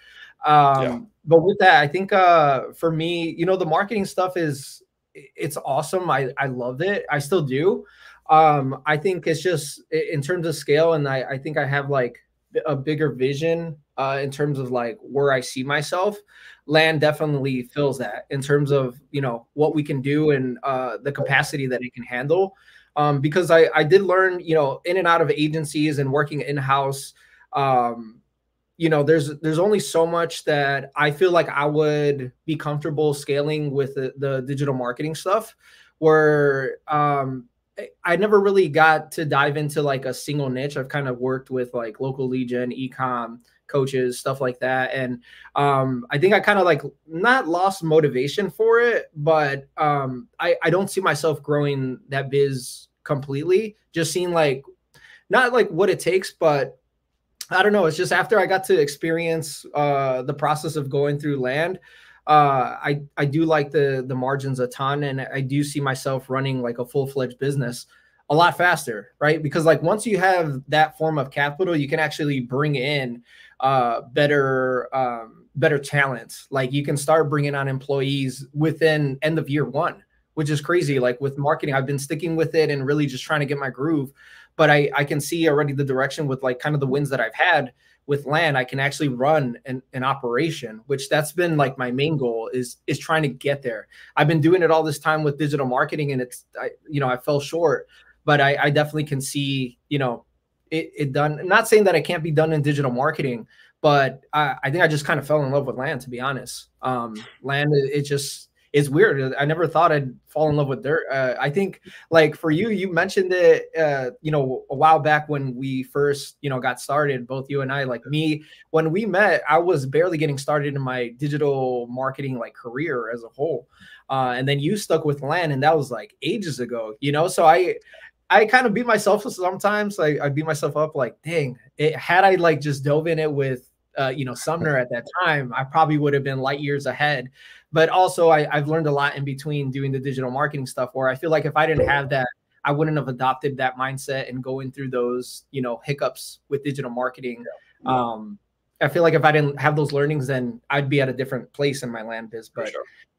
um yeah. but with that i think uh for me you know the marketing stuff is it's awesome i i loved it i still do um i think it's just in terms of scale and i i think i have like a bigger vision uh, in terms of like where I see myself. Land definitely fills that in terms of you know what we can do and uh, the capacity that it can handle. Um, because I I did learn you know in and out of agencies and working in house. Um, you know there's there's only so much that I feel like I would be comfortable scaling with the, the digital marketing stuff. Where um, I never really got to dive into like a single niche. I've kind of worked with like local gen, ecom coaches, stuff like that. And um, I think I kind of like not lost motivation for it, but um, I, I don't see myself growing that biz completely. Just seeing like not like what it takes, but I don't know. It's just after I got to experience uh, the process of going through land uh, I I do like the the margins a ton, and I do see myself running like a full fledged business a lot faster, right? Because like once you have that form of capital, you can actually bring in uh, better um, better talent. Like you can start bringing on employees within end of year one, which is crazy. Like with marketing, I've been sticking with it and really just trying to get my groove. But I I can see already the direction with like kind of the wins that I've had with land i can actually run an, an operation which that's been like my main goal is is trying to get there. I've been doing it all this time with digital marketing and it's I, you know i fell short but i, I definitely can see you know it, it done I'm not saying that it can't be done in digital marketing but I, I think i just kind of fell in love with land to be honest. Um land it, it just it's weird. I never thought I'd fall in love with dirt. Uh, I think like for you, you mentioned it, uh, you know, a while back when we first, you know, got started, both you and I, like me, when we met, I was barely getting started in my digital marketing like career as a whole. Uh, and then you stuck with land and that was like ages ago, you know? So I, I kind of beat myself sometimes. Like I beat myself up like, dang, it, had I like just dove in it with, uh, you know, Sumner at that time, I probably would have been light years ahead but also I, I've learned a lot in between doing the digital marketing stuff where I feel like if I didn't have that, I wouldn't have adopted that mindset and going through those, you know, hiccups with digital marketing. Yeah. Um, I feel like if I didn't have those learnings, then I'd be at a different place in my land biz. But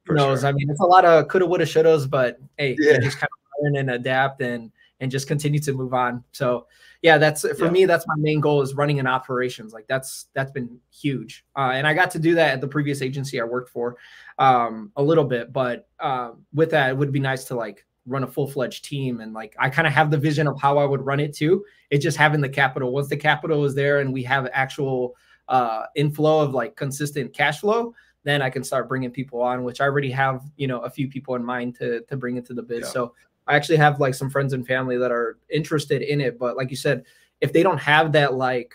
who knows? Sure. I mean, it's a lot of coulda, woulda, shouldas, but hey, yeah. just kind of learn and adapt and and just continue to move on. So yeah, that's for yeah. me. That's my main goal is running in operations. Like that's that's been huge, uh, and I got to do that at the previous agency I worked for um, a little bit. But uh, with that, it would be nice to like run a full fledged team, and like I kind of have the vision of how I would run it too. It's just having the capital. Once the capital is there, and we have actual uh, inflow of like consistent cash flow, then I can start bringing people on, which I already have, you know, a few people in mind to to bring into the biz. Yeah. So I actually have like some friends and family that are interested in it, but like you said, if they don't have that like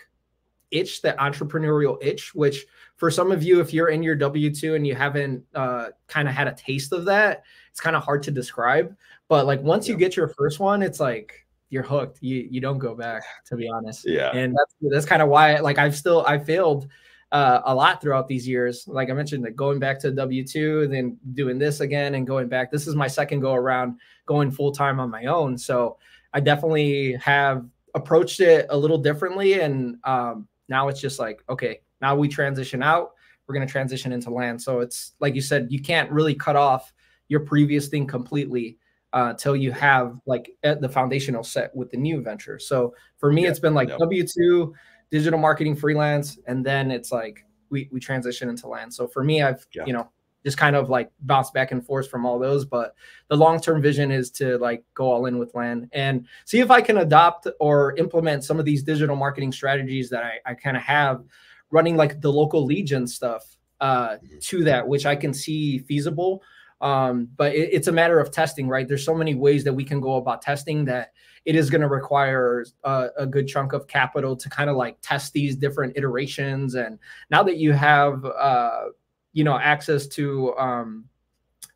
itch, that entrepreneurial itch, which for some of you, if you're in your W two and you haven't uh, kind of had a taste of that, it's kind of hard to describe. But like once yeah. you get your first one, it's like you're hooked. You you don't go back, to be honest. Yeah, and that's that's kind of why like I've still I failed uh, a lot throughout these years. Like I mentioned, like going back to W two, then doing this again, and going back. This is my second go around going full time on my own. So I definitely have approached it a little differently, and um, now it's just like okay, now we transition out. We're going to transition into land. So it's like you said, you can't really cut off your previous thing completely uh, till you have like the foundational set with the new venture. So for me, yeah, it's been like W two digital marketing freelance, and then it's like we we transition into land. So for me, I've yeah. you know just kind of like bounce back and forth from all those. But the long term vision is to like go all in with land and see if I can adopt or implement some of these digital marketing strategies that I, I kind of have running like the local legion stuff uh, mm-hmm. to that, which I can see feasible. Um, but it, it's a matter of testing, right? There's so many ways that we can go about testing that it is going to require a, a, good chunk of capital to kind of like test these different iterations. And now that you have, uh, you know, access to um,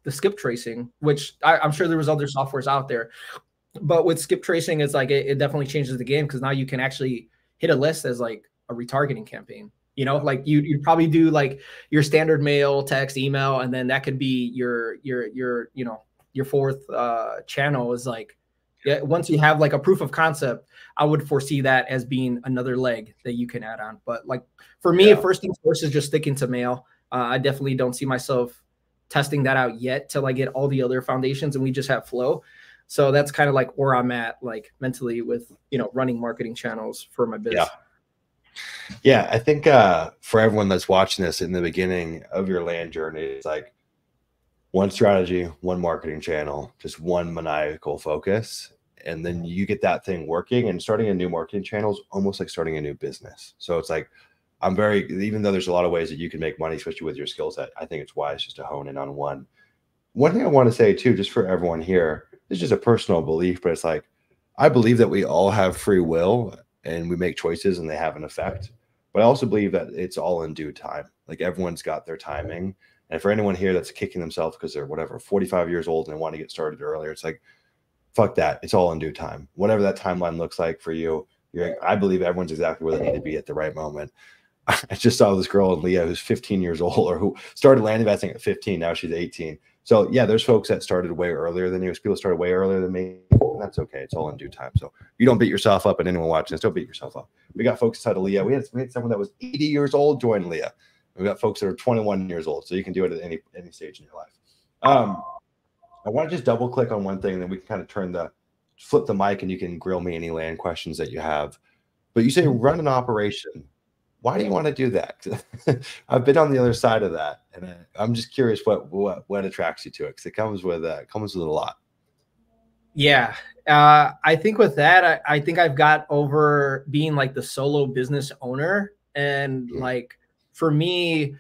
the skip tracing, which I, am sure there was other softwares out there, but with skip tracing, it's like it, it definitely changes the game because now you can actually hit a list as like a retargeting campaign. You know, like you you probably do like your standard mail, text, email, and then that could be your your your you know your fourth uh, channel is like yeah, once you have like a proof of concept, I would foresee that as being another leg that you can add on. But like for me, yeah. first things first is just sticking to mail. Uh, I definitely don't see myself testing that out yet till I get all the other foundations and we just have flow. So that's kind of like where I'm at, like mentally with you know running marketing channels for my business. Yeah. Yeah, I think uh, for everyone that's watching this in the beginning of your land journey, it's like one strategy, one marketing channel, just one maniacal focus, and then you get that thing working and starting a new marketing channel is almost like starting a new business. So it's like i'm very even though there's a lot of ways that you can make money especially with your skill set i think it's wise just to hone in on one. One thing i want to say too just for everyone here this is just a personal belief but it's like i believe that we all have free will and we make choices and they have an effect but i also believe that it's all in due time like everyone's got their timing and for anyone here that's kicking themselves because they're whatever 45 years old and they want to get started earlier it's like fuck that. It's all in due time. Whatever that timeline looks like for you, you're, I believe everyone's exactly where they need to be at the right moment. <laughs> I just saw this girl in LIA who's 15 years old or who started land investing at 15. Now she's 18. So yeah, there's folks that started way earlier than you. People started way earlier than me. That's okay. It's all in due time. So you don't beat yourself up and anyone watching this, don't beat yourself up. We got folks inside of LIA. We had, we had someone that was 80 years old join LIA. We got folks that are 21 years old. So you can do it at any any stage in your life. Um, I want to just double click on one thing, and then we can kind of turn the flip the mic and you can grill me any land questions that you have. But you say run an operation. why do you want to do that? <laughs> I've been on the other side of that, and I, am just curious what what what attracts you to it because it comes with uh, comes with a lot. Yeah, uh, I think with that, I, I, think I've got over being like the solo business owner, and mm-hmm. like for me,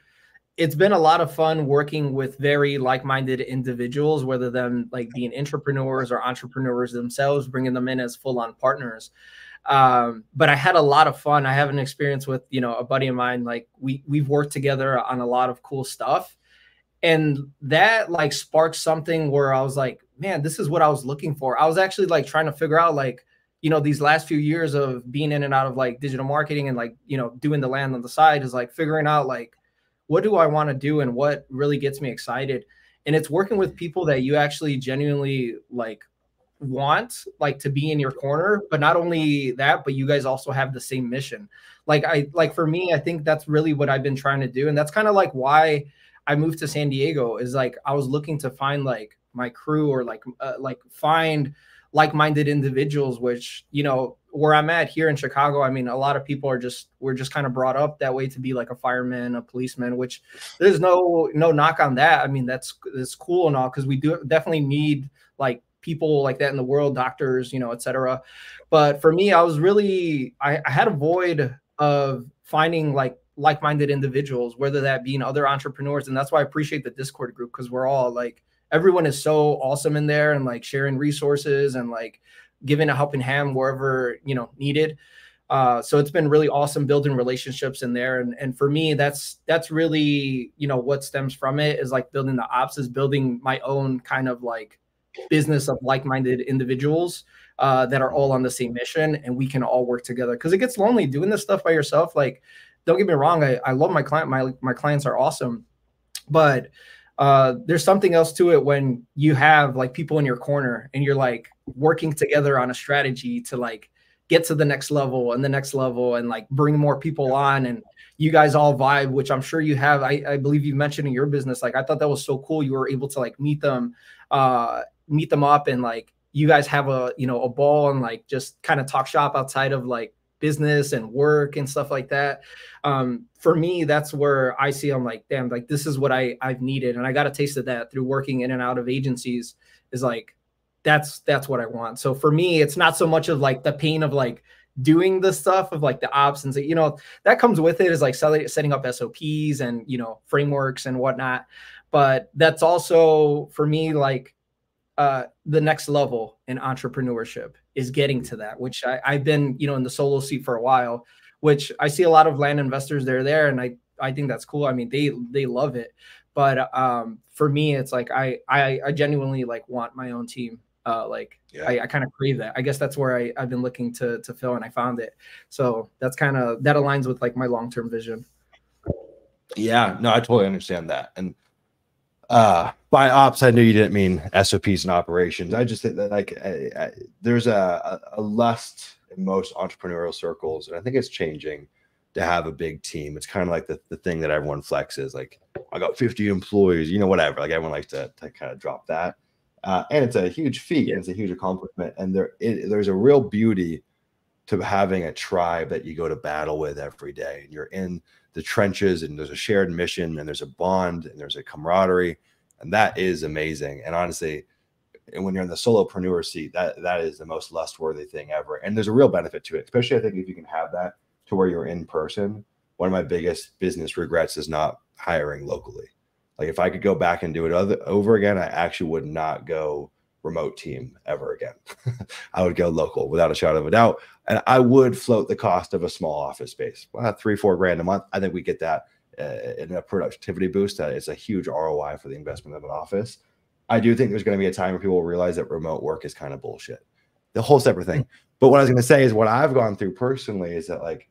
it's been a lot of fun working with very like-minded individuals, whether them like being entrepreneurs or entrepreneurs themselves, bringing them in as full-on partners. Um, but I had a lot of fun. I have an experience with, you know, a buddy of mine. Like we we've worked together on a lot of cool stuff. And that like sparked something where I was like, man, this is what I was looking for. I was actually like trying to figure out like, you know, these last few years of being in and out of like digital marketing and like, you know, doing the land on the side is like figuring out like what do I want to do and what really gets me excited. And it's working with people that you actually genuinely like want like to be in your corner but not only that but you guys also have the same mission like i like for me i think that's really what i've been trying to do and that's kind of like why i moved to san diego is like i was looking to find like my crew or like uh, like find like-minded individuals which you know where i'm at here in chicago i mean a lot of people are just we're just kind of brought up that way to be like a fireman a policeman which there's no no knock on that i mean that's that's cool and all because we do definitely need like people like that in the world, doctors, you know, etc. But for me, I was really I, I had a void of finding like like-minded individuals, whether that being other entrepreneurs, and that's why I appreciate the Discord group because we're all like everyone is so awesome in there and like sharing resources and like giving a helping hand wherever you know needed. Uh, so it's been really awesome building relationships in there, and and for me, that's that's really you know what stems from it is like building the ops is building my own kind of like business of like-minded individuals uh, that are all on the same mission and we can all work together. Because it gets lonely doing this stuff by yourself. Like don't get me wrong I, I love my client my, my clients are awesome. But uh, there's something else to it when you have like people in your corner and you're like working together on a strategy to like get to the next level and the next level and like bring more people on and you guys all vibe which i'm sure you have. I, I believe you mentioned in your business like i thought that was so cool you were able to like meet them uh meet them up and like you guys have a you know a ball and like just kind of talk shop outside of like business and work and stuff like that. Um for me that's where i see i'm like damn like this is what i i've needed. And i got a taste of that through working in and out of agencies is like that's that's what i want. So for me it's not so much of like the pain of like doing the stuff of like the ops and you know that comes with it is like setting up sops and you know frameworks and whatnot. But that's also for me like uh, the next level in entrepreneurship is getting to that, which I, I've been, you know, in the solo seat for a while, which I see a lot of land investors they're there, and I I think that's cool. I mean, they they love it, but um, for me, it's like I I, I genuinely like want my own team. Uh, like yeah. I, I kind of crave that. I guess that's where I, I've been looking to to fill, and I found it. So that's kind of that aligns with like my long term vision. Yeah, no, I totally understand that, and uh by ops i knew you didn't mean sops and operations. I just think that like I, I, there's a, a lust in most entrepreneurial circles and i think it's changing to have a big team. It's kind of like the, the thing that everyone flexes like i got 50 employees you know whatever. Like everyone likes to, to kind of drop that. Uh, and it's a huge feat and it's a huge accomplishment and there it, there's a real beauty to having a tribe that you go to battle with every day and you're in the trenches and there's a shared mission and there's a bond and there's a camaraderie and that is amazing and honestly and when you're in the solopreneur seat that that is the most lust-worthy thing ever and there's a real benefit to it especially i think if you can have that to where you're in person one of my biggest business regrets is not hiring locally like if i could go back and do it other, over again i actually would not go remote team ever again. <laughs> I would go local without a shadow of a doubt. And I would float the cost of a small office space. Well, three, four grand a month. I think we get that uh, in a productivity boost. That is a huge ROI for the investment of an office. I do think there's going to be a time where people realize that remote work is kind of bullshit. The whole separate thing. But what I was going to say is what I've gone through personally is that like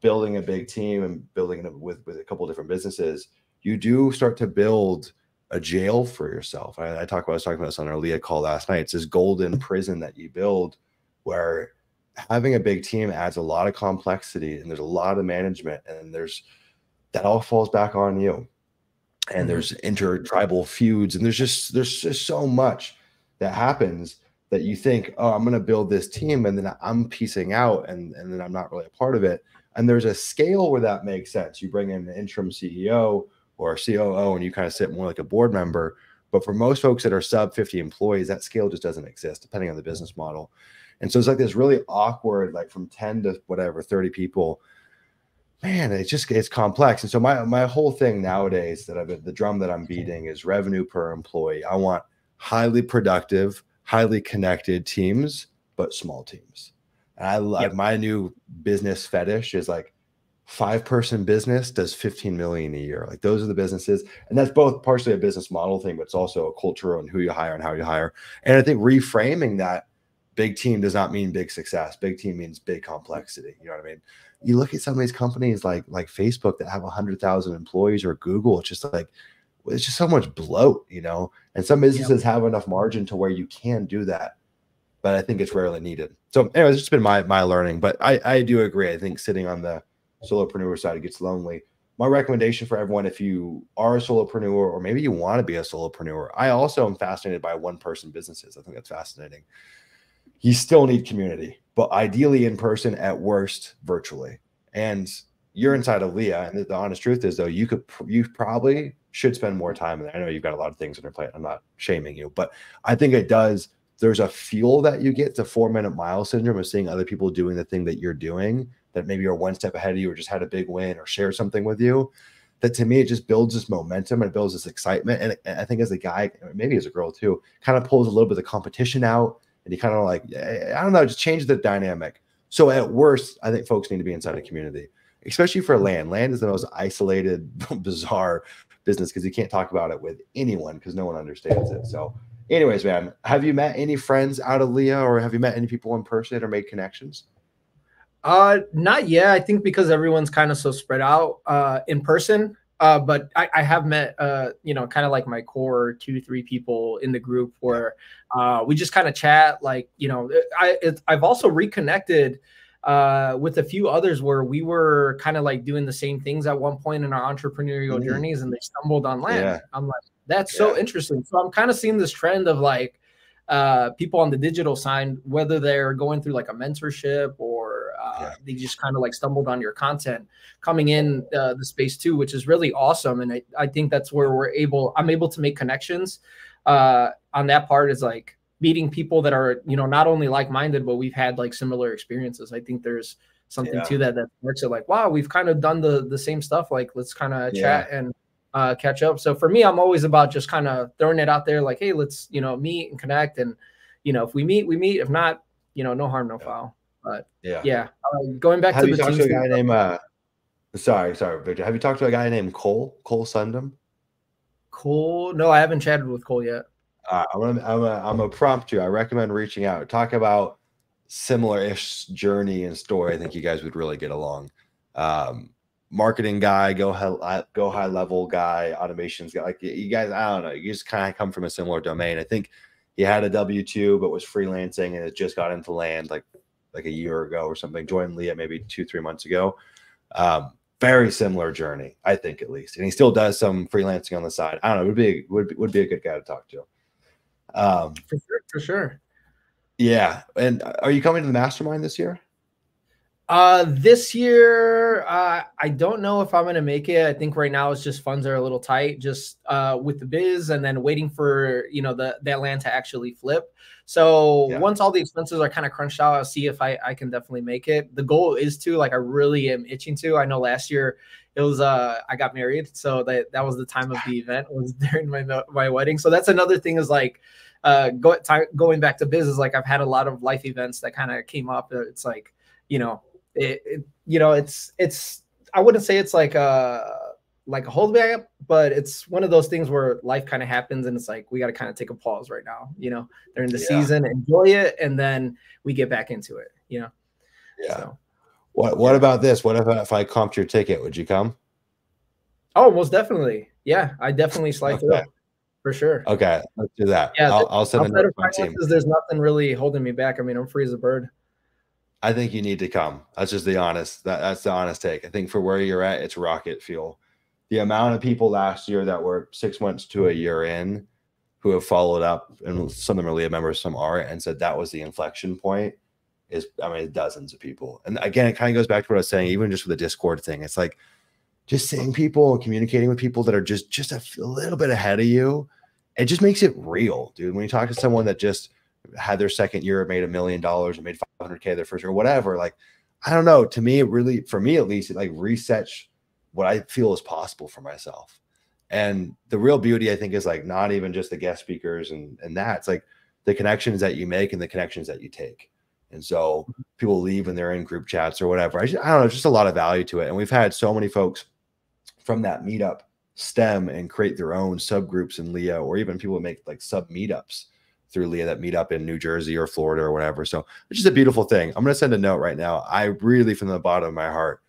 building a big team and building it with with a couple different businesses, you do start to build a jail for yourself. I, I talk about I was talking about this on our LIA call last night. It's this golden prison that you build where having a big team adds a lot of complexity and there's a lot of management and there's that all falls back on you. And mm-hmm. there's intertribal feuds and there's just there's just so much that happens that you think, oh, I'm gonna build this team and then I'm piecing out and, and then I'm not really a part of it. And there's a scale where that makes sense. You bring in an interim CEO or COO and you kind of sit more like a board member. But for most folks that are sub 50 employees, that scale just doesn't exist, depending on the business model. And so it's like this really awkward, like from 10 to whatever, 30 people. Man, it's just it's complex. And so my my whole thing nowadays that I've the drum that I'm beating is revenue per employee. I want highly productive, highly connected teams, but small teams. And I like yep. my new business fetish is like five person business does 15 million a year. Like those are the businesses. And that's both partially a business model thing, but it's also a culture and who you hire and how you hire. And I think reframing that big team does not mean big success. Big team means big complexity. You know what I mean? You look at some of these companies like like Facebook that have 100,000 employees or Google, it's just like it's just so much bloat, you know. And some businesses have enough margin to where you can do that, but I think it's rarely needed. So, anyways, it's just been my my learning. But I I do agree. I think sitting on the solopreneur side, it gets lonely. My recommendation for everyone, if you are a solopreneur or maybe you want to be a solopreneur, I also am fascinated by one person businesses. I think that's fascinating. You still need community, but ideally in person, at worst, virtually. And you're inside of LIA, and the honest truth is, though, you could you probably should spend more time. And I know you've got a lot of things on your plate. I'm not shaming you, but I think it does. There's a fuel that you get to four minute mile syndrome of seeing other people doing the thing that you're doing that maybe are one step ahead of you or just had a big win or share something with you that to me it just builds this momentum and builds this excitement and i think as a guy maybe as a girl too kind of pulls a little bit of competition out and you kind of like i don't know just change the dynamic so at worst i think folks need to be inside a community especially for land land is the most isolated <laughs> bizarre business because you can't talk about it with anyone because no one understands it so anyways man have you met any friends out of LIA or have you met any people in person or made connections uh, not yet. I think because everyone's kind of so spread out uh, in person. Uh, but I, I have met, uh, you know, kind of like my core two, three people in the group where uh, we just kind of chat. Like, you know, I it, I've also reconnected uh, with a few others where we were kind of like doing the same things at one point in our entrepreneurial mm-hmm. journeys, and they stumbled on land. Yeah. I'm like, that's yeah. so interesting. So I'm kind of seeing this trend of like uh, people on the digital side, whether they're going through like a mentorship or yeah. they just kind of like stumbled on your content coming in uh, the space too, which is really awesome. And I, I think that's where we're able, I'm able to make connections uh, on that part is like meeting people that are, you know, not only like-minded, but we've had like similar experiences. I think there's something yeah. to that that works it like, wow, we've kind of done the, the same stuff. Like, let's kind of yeah. chat and uh, catch up. So for me, I'm always about just kind of throwing it out there, like, hey, let's you know meet and connect, and you know if we meet, we meet. If not, you know, no harm, no foul. But yeah, yeah. Uh, going back have to you the talked to a guy named uh, sorry, sorry, Victor. Have you talked to a guy named Cole Cole Sundum? Cole? No, I haven't chatted with Cole yet. Uh, I'm gonna I'm gonna I'm gonna prompt you. I recommend reaching out. Talk about similar-ish journey and story. I think you guys would really get along. Um, marketing guy, go high, go high level guy, automations guy. Like you guys, I don't know. You just kind of come from a similar domain. I think he had a W two, but was freelancing and it just got into land like like a year ago or something. Joined LIA maybe two three months ago. Um, very similar journey, I think at least, and he still does some freelancing on the side. I don't know. Would be would be, would be a good guy to talk to. Um, for sure, for sure. Yeah, and are you coming to the mastermind this year? Uh, this year, uh, I don't know if I'm gonna make it. I think right now it's just funds are a little tight, just uh, with the biz, and then waiting for you know the that land to actually flip. So yeah. once all the expenses are kind of crunched out, I'll see if I I can definitely make it. The goal is to like I really am itching to. I know last year it was uh I got married, so that that was the time of the <laughs> event was during my my wedding. So that's another thing is like uh go, t- going back to business. Like I've had a lot of life events that kind of came up. It's like you know it, it, you know, it's it's I wouldn't say it's like a like a holdback, but it's one of those things where life kind of happens and it's like we got to kind of take a pause right now, you know, during the yeah. season, enjoy it, and then we get back into it, you know. Yeah. So, what What about this? What if if I comped your ticket? Would you come? Oh, most definitely. Yeah, I definitely slide okay. through for sure. Okay, let's do that. Yeah, I'll, I'll send note to my team. There's nothing really holding me back. I mean, I'm free as a bird. I think you need to come. That's just the honest. That, that's the honest take. I think for where you're at, it's rocket fuel. The amount of people last year that were six months to a year in, who have followed up, and some of them are LIA members, some are, and said that was the inflection point. is I mean dozens of people. And again, it kind of goes back to what I was saying, even just with the Discord thing. It's like just seeing people and communicating with people that are just just a little bit ahead of you. It just makes it real, dude. When you talk to someone that just had their second year, made a million dollars, or made 500k their first year, whatever, like I don't know. To me, it really, for me at least, it like resets what I feel is possible for myself. And the real beauty, I think, is like not even just the guest speakers and and that. It's like the connections that you make and the connections that you take. And so people leave when they're in group chats or whatever. I, just, I don't know, just a lot of value to it. And we've had so many folks from that meetup stem and create their own subgroups in LIA, or even people make like sub meetups through LIA that meet up in New Jersey or Florida or whatever. So it's just a beautiful thing. I'm going to send a note right now. I really, from the bottom of my heart,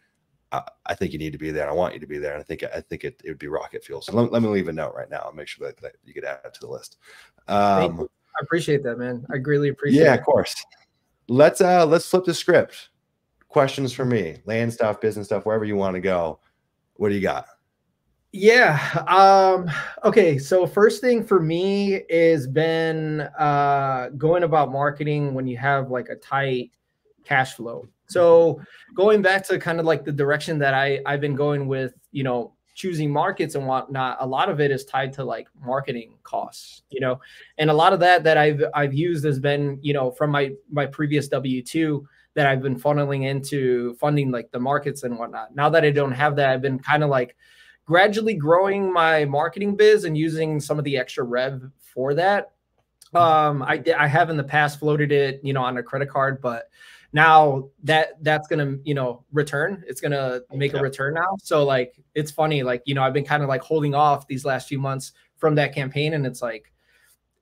I, I think you need to be there. I want you to be there. And I think I think it, it would be rocket fuel. So let, let, me leave a note right now and make sure that, that you get added to the list. Um, I appreciate that, man. I greatly appreciate. It. Yeah, it. of course. Let's uh let's flip the script. Questions for me, land stuff, business stuff, wherever you want to go. What do you got? Yeah. Um, okay. So first thing for me is been uh, going about marketing when you have like a tight cash flow. So going back to kind of like the direction that I I've been going with, you know, choosing markets and whatnot, a lot of it is tied to like marketing costs, you know, and a lot of that that I've I've used has been, you know, from my my previous W two that I've been funneling into funding like the markets and whatnot. Now that I don't have that, I've been kind of like gradually growing my marketing biz and using some of the extra rev for that. Um, I I have in the past floated it, you know, on a credit card, but now that that's gonna you know return it's gonna make yeah. a return now so like it's funny like you know i've been kind of like holding off these last few months from that campaign and it's like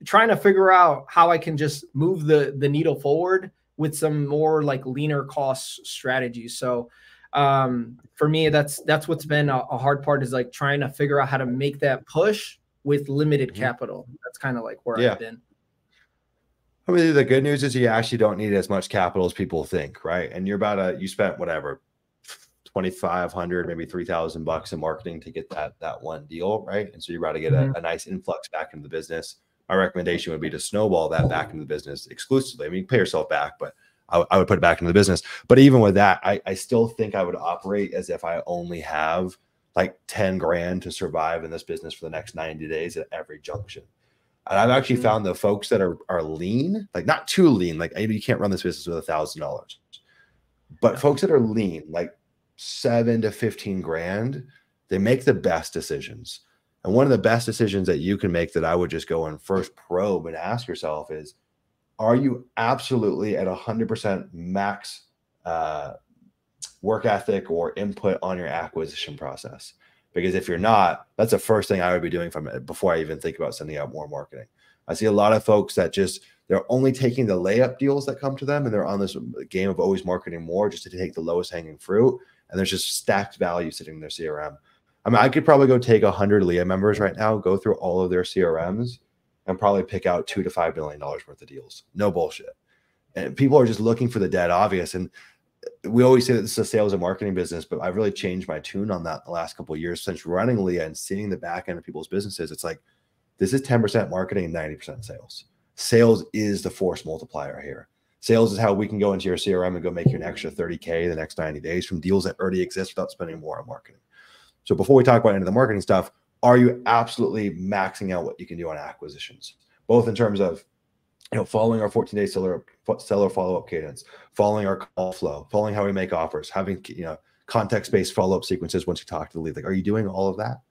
trying to figure out how i can just move the the needle forward with some more like leaner cost strategies so um for me that's that's what's been a, a hard part is like trying to figure out how to make that push with limited mm-hmm. capital that's kind of like where yeah. i've been I mean, the good news is you actually don't need as much capital as people think, right? And you're about a you spent whatever twenty five hundred, maybe three thousand bucks in marketing to get that that one deal, right? And so you're about to get mm-hmm. a, a, nice influx back into the business. My recommendation would be to snowball that back into the business exclusively. I mean, pay yourself back, but I, I would put it back into the business. But even with that, I, I still think I would operate as if I only have like 10 grand to survive in this business for the next 90 days at every junction. And I've actually mm-hmm. found the folks that are are lean, like not too lean, like you can't run this business with a thousand dollars, but folks that are lean, like seven to fifteen grand, they make the best decisions. And one of the best decisions that you can make that I would just go and first probe and ask yourself is, are you absolutely at hundred percent max uh, work ethic or input on your acquisition process? Because if you're not, that's the first thing I would be doing from it before I even think about sending out more marketing. I see a lot of folks that just they're only taking the layup deals that come to them and they're on this game of always marketing more just to take the lowest hanging fruit. And there's just stacked value sitting in their CRM. I mean, I could probably go take hundred LIA members right now, go through all of their CRMs, and probably pick out two to five billion dollars worth of deals. No bullshit. And people are just looking for the dead obvious. And we always say that this is a sales and marketing business, but I've really changed my tune on that the last couple of years since running LIA and seeing the back end of people's businesses. It's like this is 10% marketing and 90% sales. Sales is the force multiplier here. Sales is how we can go into your CRM and go make you an extra 30K the next 90 days from deals that already exist without spending more on marketing. So before we talk about any of the marketing stuff, are you absolutely maxing out what you can do on acquisitions, both in terms of you know, following our 14 day seller seller follow up cadence, following our call flow, following how we make offers, having you know context based follow up sequences once you talk to the lead. Like, are you doing all of that?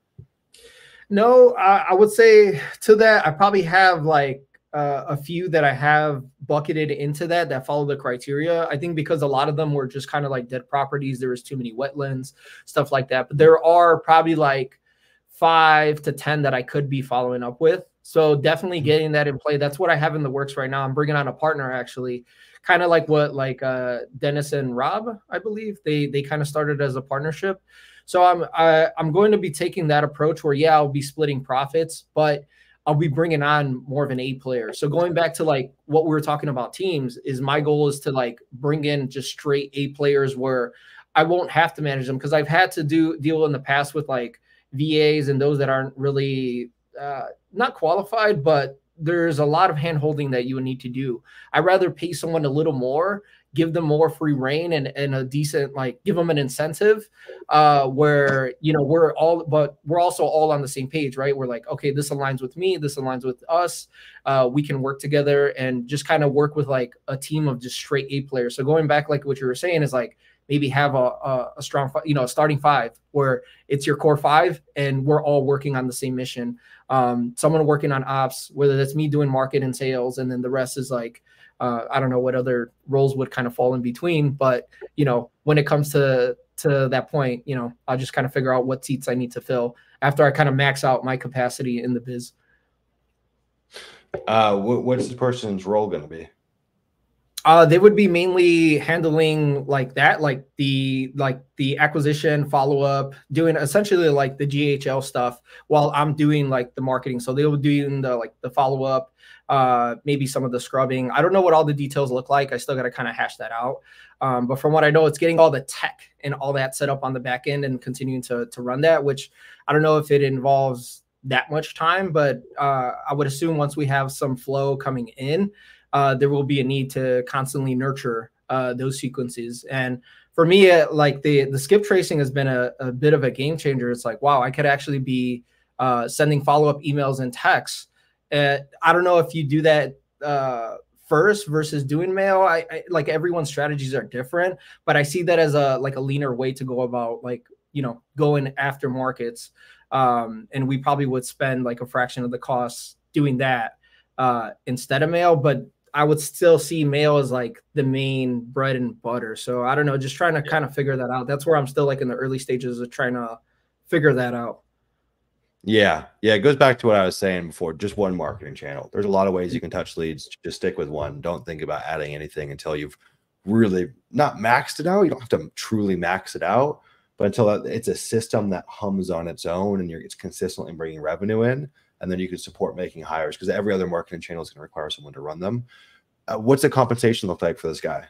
No, I, I would say to that I probably have like uh, a few that I have bucketed into that that follow the criteria. I think because a lot of them were just kind of like dead properties. There was too many wetlands, stuff like that. But there are probably like five to ten that I could be following up with. So definitely mm-hmm. getting that in play. That's what I have in the works right now. I'm bringing on a partner actually, kind of like what like uh, Dennis and Rob, I believe they they kind of started as a partnership. So I'm I, I'm going to be taking that approach where yeah I'll be splitting profits, but I'll be bringing on more of an A player. So going back to like what we were talking about teams is my goal is to like bring in just straight A players where I won't have to manage them because I've had to do deal in the past with like VAs and those that aren't really uh, not qualified, but there's a lot of hand holding that you would need to do. I'd rather pay someone a little more, give them more free reign and, and a decent like give them an incentive uh where you know we're all but we're also all on the same page, right? We're like, okay, this aligns with me, this aligns with us. Uh we can work together and just kind of work with like a team of just straight A players. So going back like what you were saying is like maybe have a, a, a strong, you know, starting five where it's your core five and we're all working on the same mission. Um, someone working on ops, whether that's me doing market and sales, and then the rest is like, uh, I don't know what other roles would kind of fall in between, but you know, when it comes to to that point, you know, I'll just kind of figure out what seats I need to fill after I kind of max out my capacity in the biz. Uh, what's the person's role going to be? Uh, they would be mainly handling like that, like the like the acquisition, follow up, doing essentially like the GHL stuff, while I'm doing like the marketing. So they will doing the like the follow up, uh, maybe some of the scrubbing. I don't know what all the details look like. I still got to kind of hash that out. Um, but from what I know, it's getting all the tech and all that set up on the back end and continuing to to run that. Which I don't know if it involves that much time, but uh, I would assume once we have some flow coming in uh, there will be a need to constantly nurture uh, those sequences. And for me, uh, like the the skip tracing has been a, a, bit of a game changer. It's like, wow, I could actually be uh, sending follow up emails and texts. Uh, I don't know if you do that uh, first versus doing mail. I, I, like everyone's strategies are different, but I see that as a like a leaner way to go about like you know going after markets. Um, and we probably would spend like a fraction of the costs doing that uh, instead of mail. But I would still see mail as like the main bread and butter. So I don't know, just trying to yeah. kind of figure that out. That's where I'm still like in the early stages of trying to figure that out. Yeah. Yeah. It goes back to what I was saying before just one marketing channel. There's a lot of ways you mm-hmm. can touch leads. Just stick with one. Don't think about adding anything until you've really not maxed it out. You don't have to truly max it out, but until it's a system that hums on its own and you're, it's consistently bringing revenue in and then you can support making hires because every other marketing channel is going to require someone to run them. Uh, what's the compensation look like for this guy?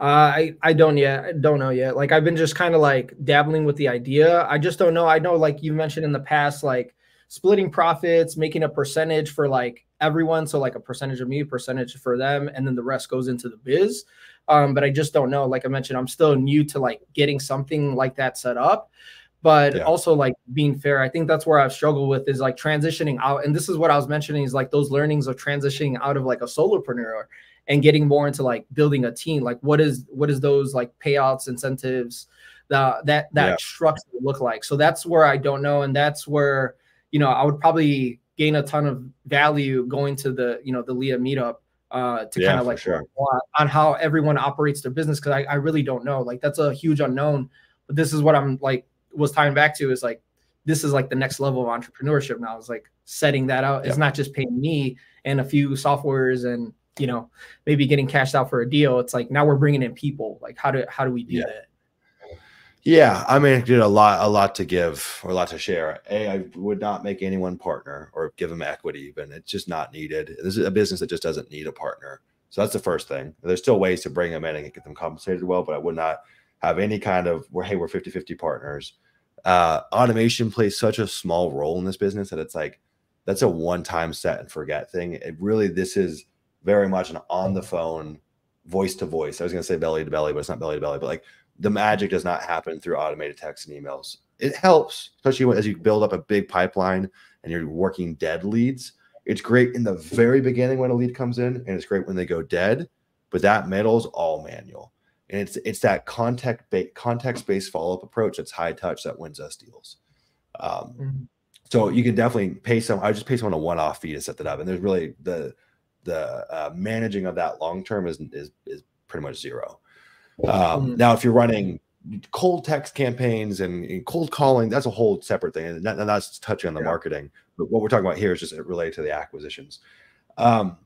Uh, I I don't yet. I don't know yet. Like I've been just kind of like dabbling with the idea. I just don't know. I know like you mentioned in the past, like splitting profits, making a percentage for like everyone. So like a percentage of me, percentage for them, and then the rest goes into the biz. Um, but I just don't know. Like I mentioned, I'm still new to like getting something like that set up but yeah. also like being fair i think that's where i've struggled with is like transitioning out and this is what i was mentioning is like those learnings of transitioning out of like a solopreneur and getting more into like building a team like what is what is those like payouts incentives the, that that yeah. structure look like so that's where i don't know and that's where you know i would probably gain a ton of value going to the you know the LIA meetup uh, to yeah, kind of like sure. on how everyone operates their business because I, I really don't know like that's a huge unknown but this is what i'm like was tying back to is like this is like the next level of entrepreneurship now. It's like setting that out. It's not just paying me and a few softwares and you know maybe getting cashed out for a deal. It's like now we're bringing in people. Like how do how do we do yeah. that? Yeah, I mean, did a lot, a lot to give or a lot to share. A, I would not make anyone partner or give them equity, even. It's just not needed. This is a business that just doesn't need a partner. So that's the first thing. There's still ways to bring them in and get them compensated well, but I would not have any kind of where hey, we're 50-50 partners uh, automation plays such a small role in this business that it's like that's a one-time set and forget thing. It really this is very much an on the phone, voice to voice. I was gonna say belly to belly, but it's not belly to belly. But like the magic does not happen through automated texts and emails. It helps, especially as you build up a big pipeline and you're working dead leads. It's great in the very beginning when a lead comes in, and it's great when they go dead. But that middle is all manual and it's it's that context based context based follow up approach that's high touch that wins us deals. Um, mm-hmm. So you can definitely pay some. I just pay someone a one off fee to set that up, and there's really the the uh, managing of that long term is is is pretty much zero. Um, mm-hmm. Now, if you're running cold text campaigns and, and, cold calling, that's a whole separate thing, and, that, and that's touching on the yeah. marketing. But what we're talking about here is just related to the acquisitions. Um,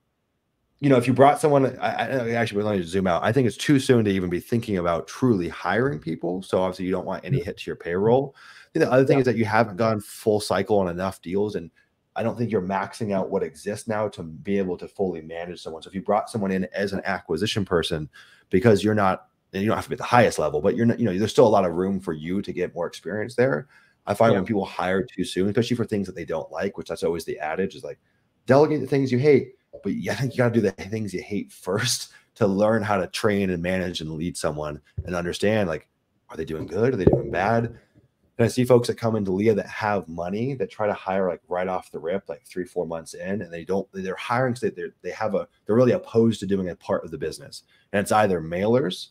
you know, if you brought someone, I, I actually let me zoom out. I think it's too soon to even be thinking about truly hiring people. So obviously, you don't want any hit to your payroll. The other thing yeah. is that you haven't gone full cycle on enough deals, and I don't think you're maxing out what exists now to be able to fully manage someone. So if you brought someone in as an acquisition person, because you're not, and you don't have to be at the highest level, but you're not, you know, there's still a lot of room for you to get more experience there. I find yeah. when people hire too soon, especially for things that they don't like, which that's always the adage, is like delegate the things you hate, but I think you got to do the things you hate first <laughs> to learn how to train and manage and lead someone and understand like, are they doing good? Are they doing bad? And I see folks that come into LIA that have money that try to hire like right off the rip, like three, four months in, and they don't, they're hiring because they they have a, they're really opposed to doing a part of the business. And it's either mailers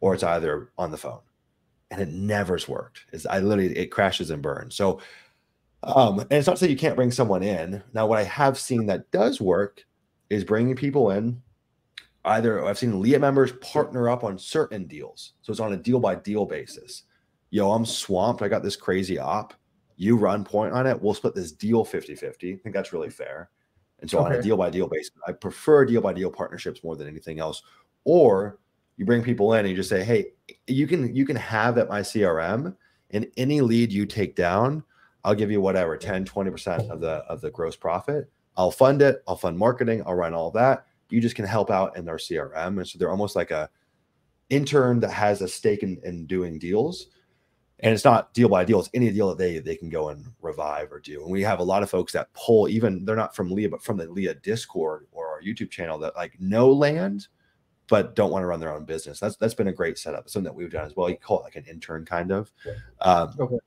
or it's either on the phone. And it never's worked. It's I literally, it crashes and burns. So, um, and it's not to say you can't bring someone in. Now, what I have seen that does work is bringing people in either I've seen LIA members partner up on certain deals. So it's on a deal by deal basis. Yo, I'm swamped. I got this crazy op. You run point on it. We'll split this deal 50 50. I think that's really fair. And so okay. on a deal by deal basis, I prefer deal by deal partnerships more than anything else. Or you bring people in and you just say, hey, you can you can have at my CRM and any lead you take down, I'll give you whatever 10, 20% of the of the gross profit. I'll fund it, I'll fund marketing, I'll run all that you just can help out in their CRM. And so they're almost like a intern that has a stake in, in doing deals. And it's not deal by deal, it's any deal that they they can go and revive or do. And we have a lot of folks that pull, even they're not from LIA, but from the LIA Discord or our YouTube channel that like know land, but don't want to run their own business. That's that's been a great setup. Something that we've done as well. You call it like an intern kind of. Um, okay.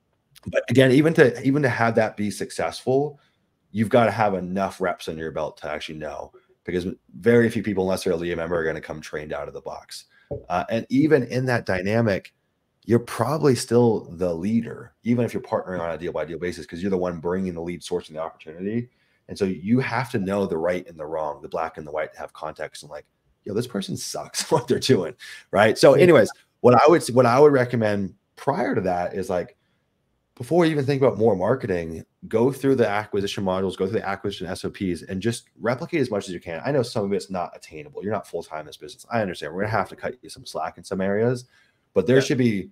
But again, even to even to have that be successful, you've got to have enough reps in your belt to actually know because very few people, unless they're a LIA member, are going to come trained out of the box. Uh, and even in that dynamic, you're probably still the leader, even if you're partnering on a deal by deal basis, because you're the one bringing the lead, sourcing the opportunity. And so you have to know the right and the wrong, the black and the white, to have context and like, yo, this person sucks <laughs> what they're doing, right? So, anyways, what I would what I would recommend prior to that is like before you even think about more marketing, go through the acquisition modules, go through the acquisition SOPs, and just replicate as much as you can. I know some of it's not attainable. You're not full time in this business. I understand. We're gonna have to cut you some slack in some areas, but there yeah. should be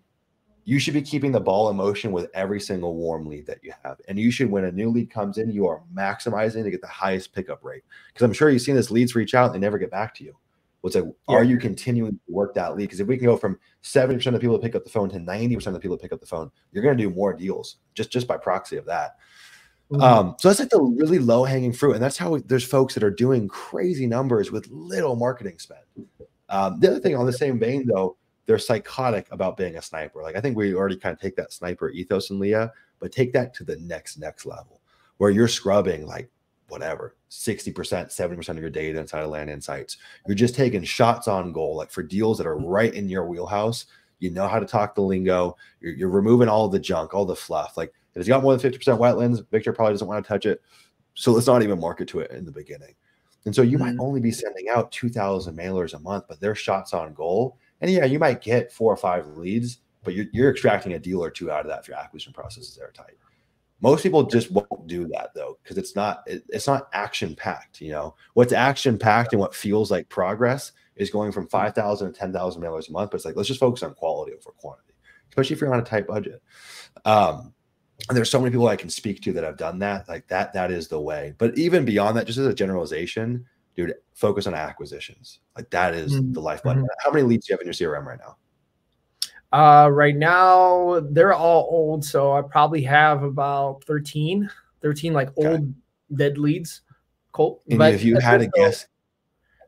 you should be keeping the ball in motion with every single warm lead that you have. And you should, when a new lead comes in, you are maximizing to get the highest pickup rate. Because I'm sure you've seen this leads reach out and they never get back to you. What's like, yeah. are you continuing to work that lead? Because if we can go from 70% of the people to pick up the phone to 90% of the people to pick up the phone, you're going to do more deals just just by proxy of that. Mm-hmm. Um, so that's like the really low hanging fruit, and that's how we, there's folks that are doing crazy numbers with little marketing spend. Um, the other thing on the same vein, though, they're psychotic about being a sniper. Like I think we already kind of take that sniper ethos in LIA, but take that to the next next level where you're scrubbing like whatever 60% 70% of your data inside of land insights. You're just taking shots on goal like for deals that are right in your wheelhouse. You know how to talk the lingo. You're, you're removing all the junk all the fluff. Like if it's got more than 50% wetlands victor probably doesn't want to touch it. So let's not even market to it in the beginning. And so you mm-hmm. might only be sending out 2000 mailers a month but they're shots on goal. And yeah you might get four or five leads but you're, you're extracting a deal or two out of that if your acquisition process is airtight most people just won't do that though, because it's not it, it's not action packed. You know, what's action packed and what feels like progress is going from 5,000 to 10,000 mailers a month. But it's like, let's just focus on quality over quantity, especially if you're on a tight budget. Um, and there's so many people I can speak to that have done that. Like that, that is the way. But even beyond that, just as a generalization, dude, focus on acquisitions. Like that is mm-hmm. the lifeblood. Mm-hmm. How many leads do you have in your CRM right now? Uh, right now, they're all old. So I probably have about 13, 13 like okay. old dead leads. Colt. And but if you had a guess.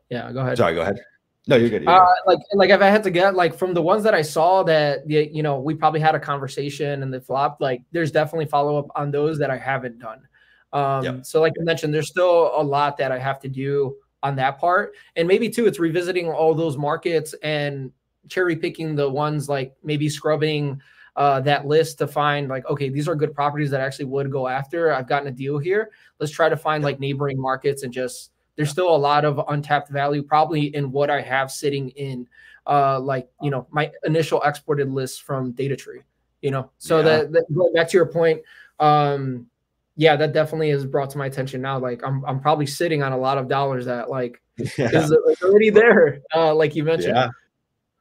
Yeah, go ahead. Sorry, go ahead. No, you're good. You're uh, like, like if I had to get like from the ones that I saw that you know we probably had a conversation and they flopped. Like, there's definitely follow up on those that I haven't done. Um, yep. So, like I mentioned, there's still a lot that I have to do on that part, and maybe too, it's revisiting all those markets and cherry picking the ones like maybe scrubbing uh, that list to find like, okay, these are good properties that I actually would go after. I've gotten a deal here. Let's try to find like neighboring markets and just there's still a lot of untapped value probably in what I have sitting in uh, like you know my initial exported list from DataTree you know so yeah. that, that going back to your point um yeah that definitely is brought to my attention now like i'm, I'm probably sitting on a lot of dollars that like <laughs> yeah. is already there uh like you mentioned yeah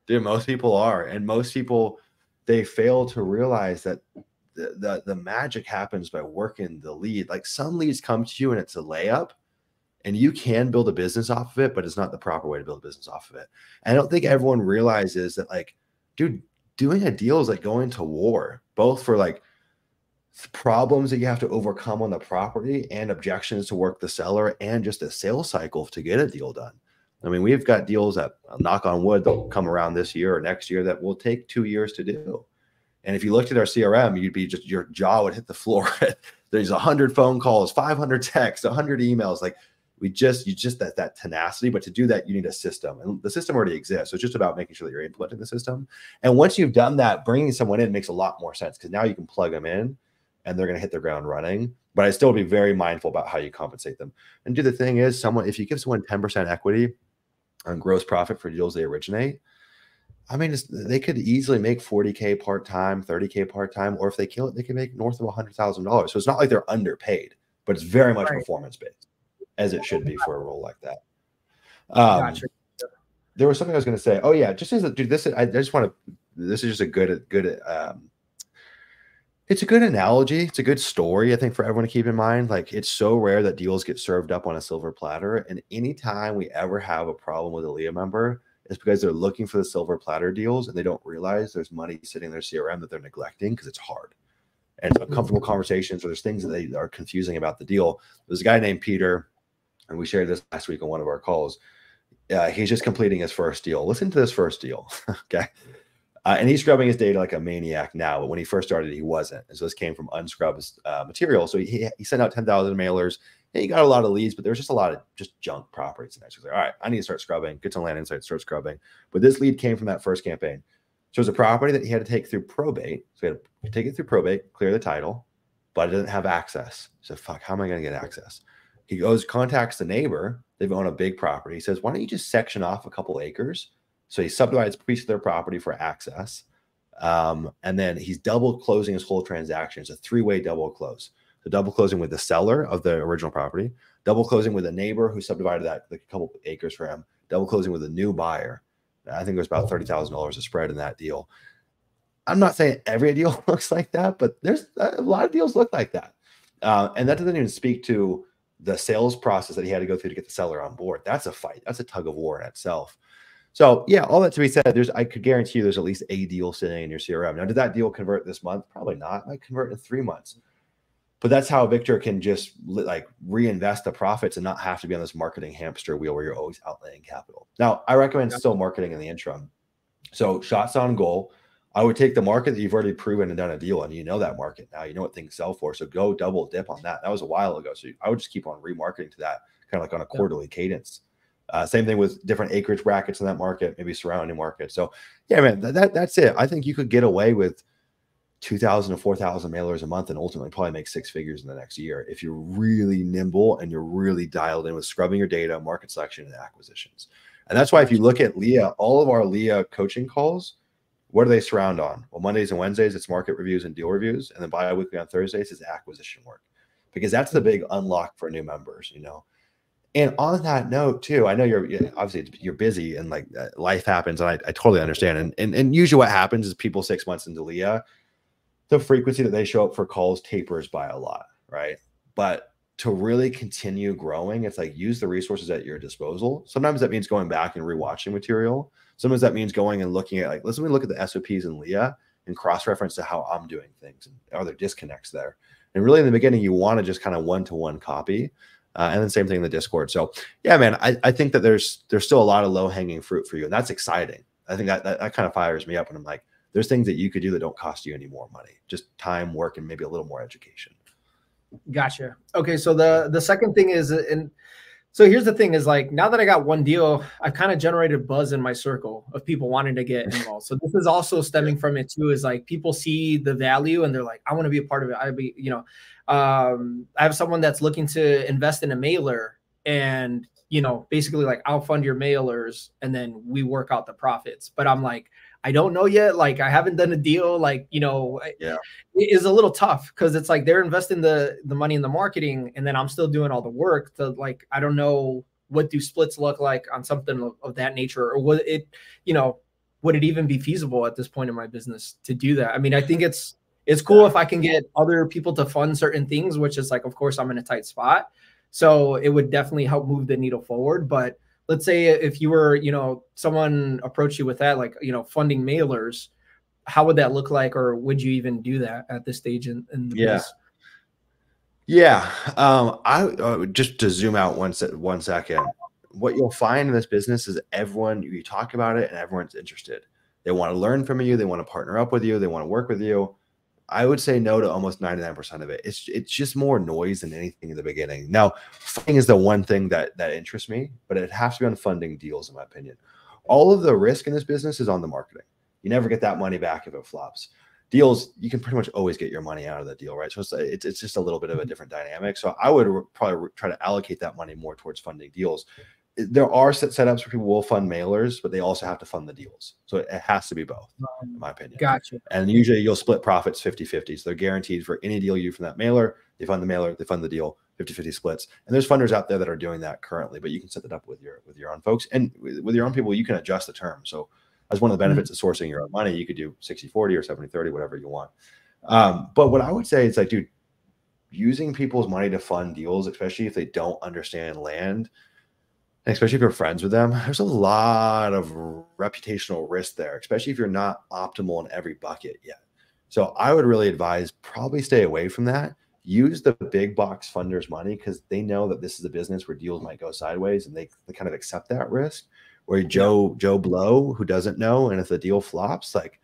Dude, most people are, and most people they fail to realize that the, the, the magic happens by working the lead. Like some leads come to you and it's a layup, and you can build a business off of it, but it's not the proper way to build a business off of it. And I don't think everyone realizes that, like, dude, doing a deal is like going to war, both for like problems that you have to overcome on the property and objections to work the seller and just a sales cycle to get a deal done. I mean, we've got deals that uh, knock on wood that'll come around this year or next year that will take two years to do. And if you looked at our CRM, you'd be just your jaw would hit the <laughs> floor. There's a hundred phone calls, 500 texts, 100 emails. Like we just, you just that that tenacity. But to do that, you need a system, and the system already exists. So it's just about making sure that you're implementing the system. And once you've done that, bringing someone in makes a lot more sense because now you can plug them in, and they're going to hit the ground running. But I still be very mindful about how you compensate them. And do the thing is, someone if you give someone 10% equity on gross profit for deals they originate I mean, they could easily make 40K part time, 30K part time, or if they kill it, they can make north of $100,000. So it's not like they're underpaid, but it's very much right. performance based, as it should be for a role like that. Um, gotcha. There was something I was going to say. Oh, yeah. Just as a dude, this, I just want to, this is just a good, good, um, it's a good analogy. It's a good story, I think, for everyone to keep in mind. Like, it's so rare that deals get served up on a silver platter. And anytime we ever have a problem with a LIA member, it's because they're looking for the silver platter deals and they don't realize there's money sitting in their CRM that they're neglecting because it's hard. And uncomfortable mm-hmm. conversations or there's things that they are confusing about the deal. There's a guy named Peter, and we shared this last week on one of our calls. Uh, he's just completing his first deal. Listen to this first deal. <laughs> okay. Uh, and he's scrubbing his data like a maniac now, but when he first started, he wasn't. And so this came from unscrubbed uh, material. So he, he sent out 10,000 mailers And he got a lot of leads, but there's just a lot of just junk properties. And I was like, all right, I need to start scrubbing, get some land insight, start scrubbing. But this lead came from that first campaign. So it was a property that he had to take through probate. So he had to take it through probate, clear the title, but it doesn't have access. So fuck, how am I going to get access? He goes, contacts the neighbor. They've owned a big property. He says, why don't you just section off a couple acres? So he subdivides a piece of their property for access. Um, and then he's double closing his whole transaction. It's a three-way double close. The double closing with the seller of the original property, double closing with a neighbor who subdivided that like a couple acres for him, double closing with a new buyer. I think it was about thirty thousand dollars a spread in that deal. I'm not saying every deal <laughs> looks like that, but there's a lot of deals look like that, uh, and that doesn't even speak to the sales process that he had to go through to get the seller on board. That's a fight. That's a tug of war in itself. So yeah, all that to be said, there's I could guarantee you there's at least a deal sitting in your CRM. Now, did that deal convert this month? Probably not. It might convert in three months but that's how Victor can just like reinvest the profits and not have to be on this marketing hamster wheel where you're always outlaying capital. Now, I recommend still marketing in the interim. So shots on goal. I would take the market that you've already proven and done a deal, and you know that market now. You know what things sell for. So go double dip on that. That was a while ago. So I would just keep on remarketing to that, kind of like on a quarterly cadence. Uh, same thing with different acreage brackets in that market, maybe surrounding markets. So yeah, man, that, that that's it. I think you could get away with 2,000 to 4,000 mailers a month and ultimately probably make six figures in the next year if you're really nimble and you're really dialed in with scrubbing your data, market selection, and acquisitions. And that's why if you look at LIA, all of our LIA coaching calls, what do they surround on? Well, Mondays and Wednesdays, it's market reviews and deal reviews. And then bi-weekly on Thursdays is acquisition work because that's the big unlock for new members, you know. And on that note, too, I know you're obviously you're busy and like uh, life happens, and I, I totally understand. And, and and usually what happens is people six months into LIA, the frequency that they show up for calls tapers by a lot, right? But to really continue growing, it's like use the resources at your disposal. Sometimes that means going back and rewatching material. Sometimes that means going and looking at like, let's let me look at the SOPs in LIA and cross reference to how I'm doing things. And are there disconnects there? And really, in the beginning, you want to just kind of one to one copy. Uh, and then same thing in the Discord. So yeah, man, I, I think that there's there's still a lot of low hanging fruit for you, and that's exciting. I think that, that that kind of fires me up, and I'm like, there's things that you could do that don't cost you any more money, just time, work, and maybe a little more education. Gotcha. Okay, so the the second thing is, and so here's the thing: is like now that I got one deal, I've kind of generated buzz in my circle of people wanting to get <laughs> involved. so this is also stemming from it too. Is like people see the value and they're like, I want to be a part of it. I be, you know, um, I have someone that's looking to invest in a mailer and you know basically like I'll fund your mailers and then we work out the profits. But I'm like I don't know yet. Like I haven't done a deal. Like you know, yeah, it is a little tough because it's like they're investing the the money in the marketing, and then I'm still doing all the work. To like, I don't know what do splits look like on something of, of that nature, or would it, you know, would it even be feasible at this point in my business to do that? I mean, I think it's it's cool if I can get other people to fund certain things, which is like, of course, I'm in a tight spot, so it would definitely help move the needle forward, but let's say if you were, you know, someone approached you with that, like, you know, funding mailers, how would that look like, or would you even do that at this stage in, in the yeah. Yeah, um, I uh, just to zoom out one se- one second. What you'll find in this business is everyone you talk about it and everyone's interested. They want to learn from you. They want to partner up with you. They want to work with you. I would say no to almost 99% of it. It's it's just more noise than anything in the beginning. Now, funding is the one thing that that interests me, but it has to be on funding deals, in my opinion. All of the risk in this business is on the marketing. You never get that money back if it flops. Deals, you can pretty much always get your money out of the deal, right? So it's it's, it's just a little bit of a mm-hmm. different dynamic. So I would probably try to allocate that money more towards funding deals there are set setups where people will fund mailers, but they also have to fund the deals. So it has to be both, in my opinion. Gotcha. And usually you'll split profits 50 50. So they're guaranteed for any deal you do from that mailer. They fund the mailer, they fund the deal, 50 50 splits. And there's funders out there that are doing that currently, but you can set that up with your with your own folks. And with your own people, you can adjust the term. So as one of the mm-hmm. benefits mm-hmm. of sourcing your own money, you could do 60 40 or 70 30, whatever you want. Um, but what I would say is like, dude, using people's money to fund deals, especially if they don't understand land especially if you're friends with them, there's a lot of reputational risk there, especially if you're not optimal in every bucket yet. So I would really advise probably stay away from that. Use the big box funders' money because they know that this is a business where deals might go sideways and they, they kind of accept that risk. Where Joe Joe Blow, who doesn't know, and if the deal flops, like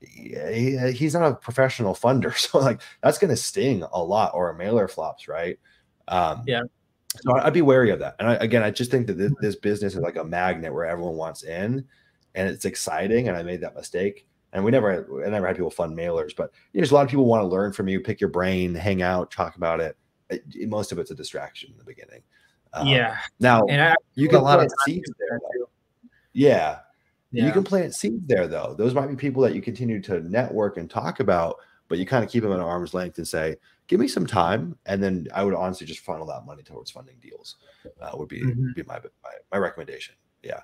he, he's not a professional funder, <laughs> so like that's going to sting a lot. Or a mailer flops, right? Um, yeah. So I'd be wary of that. And I, again, I just think that this, this, business is like a magnet where everyone wants in, and it's exciting. And I made that mistake. And we never, I never had people fund mailers, but you know, there's a lot of people want to learn from you, pick your brain, hang out, talk about it. it most of it's a distraction in the beginning. Um, yeah. Now I, you can lot of seeds there. Yeah. yeah. You can plant seeds there though. Those might be people that you continue to network and talk about, but you kind of keep them at arm's length and say, give me some time, and then I would honestly just funnel that money towards funding deals. Uh, would be mm-hmm. be my, my my recommendation. Yeah.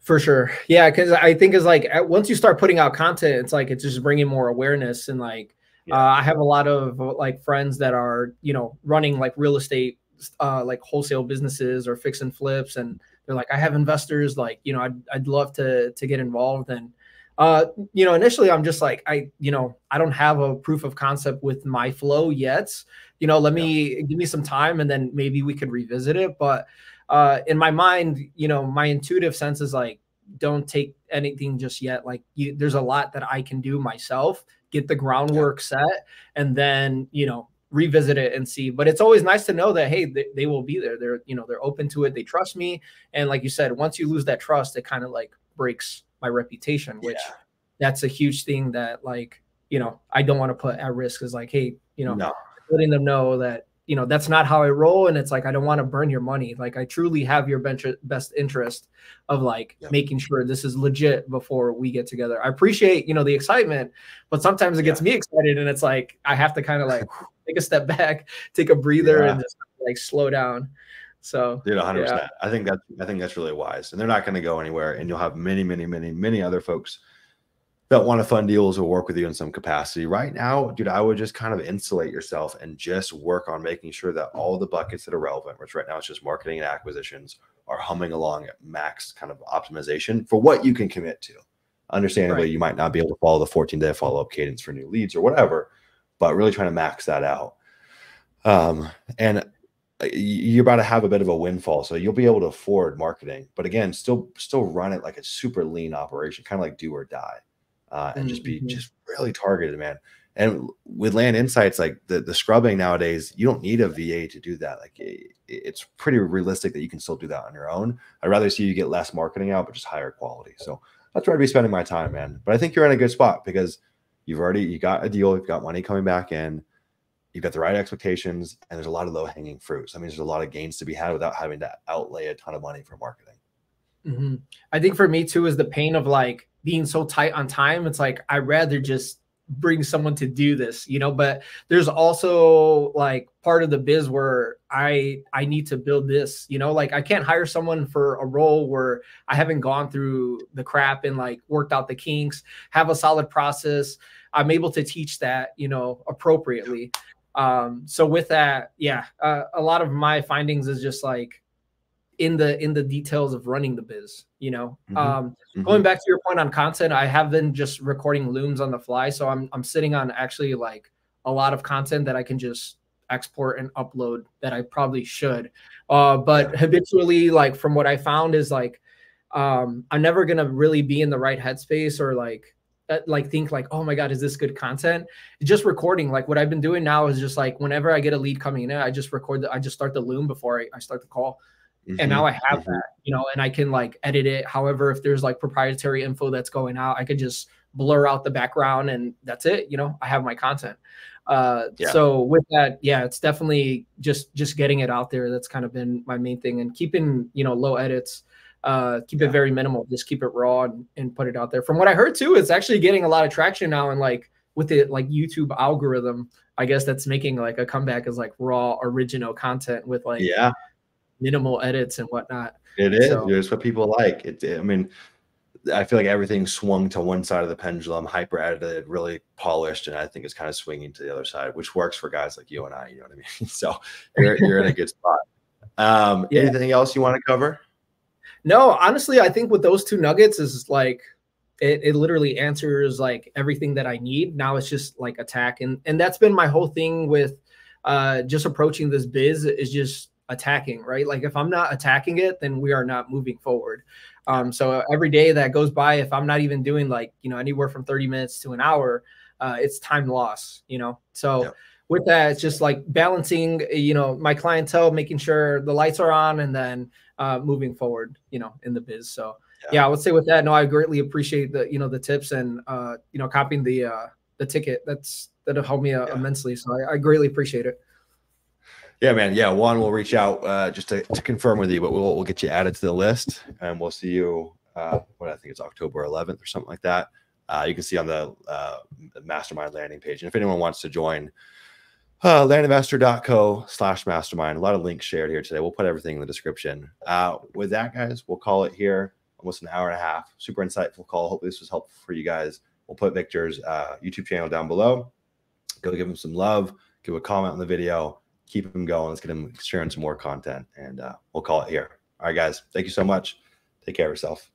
For sure. Yeah. Cause I think it's like once you start putting out content, it's like it's just bringing more awareness. And like, yeah. uh, I have a lot of like friends that are, you know, running like real estate, uh, like wholesale businesses or fix and flips. And they're like, I have investors, like, you know, I'd, I'd love to, to get involved. And uh, you know, initially I'm just like, I, you know, I don't have a proof of concept with my flow yet. You know, let me yeah. give me some time and then maybe we could revisit it. But uh, in my mind, you know, my intuitive sense is like, don't take anything just yet. Like, you, there's a lot that I can do myself, get the groundwork yeah. set, and then, you know, revisit it and see but it's always nice to know that hey they, they, will be there they're you know they're open to it they trust me and like you said once you lose that trust it kind of like breaks my reputation, which yeah. that's a huge thing that like, you know, I don't want to put at risk is like, hey, you know, no. letting them know that, you know, that's not how I roll. And it's like, I don't want to burn your money. Like I truly have your best interest of like yeah. making sure this is legit before we get together. I appreciate, you know, the excitement, but sometimes it gets yeah. me excited and it's like, I have to kind of like <laughs> take a step back, take a breather and just like slow down. So, dude, 100. Yeah. percent I think that's I think that's really wise, and they're not going to go anywhere. And you'll have many, many, many, many other folks that want to fund deals or work with you in some capacity. Right now, dude, I would just kind of insulate yourself and just work on making sure that all the buckets that are relevant, which right now it's just marketing and acquisitions, are humming along at max kind of optimization for what you can commit to. Understandably, right. you might not be able to follow the 14 day follow up cadence for new leads or whatever, but really trying to max that out. Um, and you're about to have a bit of a windfall so you'll be able to afford marketing but again still still run it like a super lean operation kind of like do or die uh, and mm-hmm. just be mm-hmm. just really targeted man and with land insights like the, the scrubbing nowadays you don't need a va to do that like it, it's pretty realistic that you can still do that on your own i'd rather see you get less marketing out but just higher quality so that's where i'd be spending my time man but i think you're in a good spot because you've already you got a deal you've got money coming back in you've got the right expectations, and there's a lot of low hanging fruit. So that means there's a lot of gains to be had without having to outlay a ton of money for marketing. Mm-hmm. I think for me too is the pain of like being so tight on time. It's like I'd rather just bring someone to do this, you know. But there's also like part of the biz where I I need to build this, you know. Like I can't hire someone for a role where I haven't gone through the crap and like worked out the kinks, have a solid process. I'm able to teach that, you know, appropriately. Um, so with that, yeah, uh, a lot of my findings is just like in the in the details of running the biz you know Mhm. um Mhm. going back to your point on content i have been just recording looms on the fly so i'm i'm sitting on actually like a lot of content that i can just export and upload that i probably should uh but habitually like from what i found is like um i'm never gonna really be in the right headspace or like uh, like think like oh my god is this good content just recording like what i've been doing now is just like whenever i get a lead coming in i just record the, i just start the loom before i, I start the call Mhm. and now I have Mhm. that, you know, and I can like edit it. However, if there's like proprietary info that's going out, I could just blur out the background and that's it. You know, I have my content. Uh, Yeah. so with that, yeah, it's definitely just just getting it out there. That's kind of been my main thing, and keeping you know low edits. Uh, keep Yeah. it very minimal. Just keep it raw and, and put it out there. From what I heard too, it's actually getting a lot of traction now, and like with the like YouTube algorithm, I guess that's making like a comeback as like raw original content with like yeah, minimal edits and whatnot. it is. so- It's what people like. It, I mean, I feel like everything swung to one side of the pendulum, hyper edited, really polished, and I think it's kind of swinging to the other side, which works for guys like you and I. You know what I mean? <laughs> So you're, you're in a good spot. Um, <laughs> Yeah. Anything else you want to cover? No, honestly, I think with those two nuggets is like it, it literally answers like everything that I need. Now it's just like attack. And and that's been my whole thing with uh just approaching this biz is just attacking, right? Like if I'm not attacking it, then we are not moving forward. Um, so every day that goes by, if I'm not even doing like, you know, anywhere from 30 minutes to an hour, uh, it's time loss, you know. So Yep. With that, it's just like balancing, you know, my clientele, making sure the lights are on and then uh, moving forward, you know, in the biz. So Yeah. yeah. I would say with that, no, I greatly appreciate the, you know, the tips and, uh, you know, copying the, uh, the ticket. That's, that'll help me uh, Yeah. immensely. So I, I greatly appreciate it. Yeah, man. Yeah, Juan will reach out uh, just to, to confirm with you, but we'll we'll get you added to the list, and we'll see you. Uh, what I think it's October 11th or something like that. Uh, you can see on the uh, mastermind landing page, and if anyone wants to join, uh, landinvestor.co slash mastermind. A lot of links shared here today. We'll put everything in the description. Uh, with that, guys, we'll call it here. Almost an hour and a half. Super insightful call. Hopefully, this was helpful for you guys. We'll put Victor's uh, YouTube channel down below. Go give him some love. Give a comment on the video. Keep him going. Let's get him sharing some more content, and uh, we'll call it here. All right, guys. Thank you so much. Take care of yourself.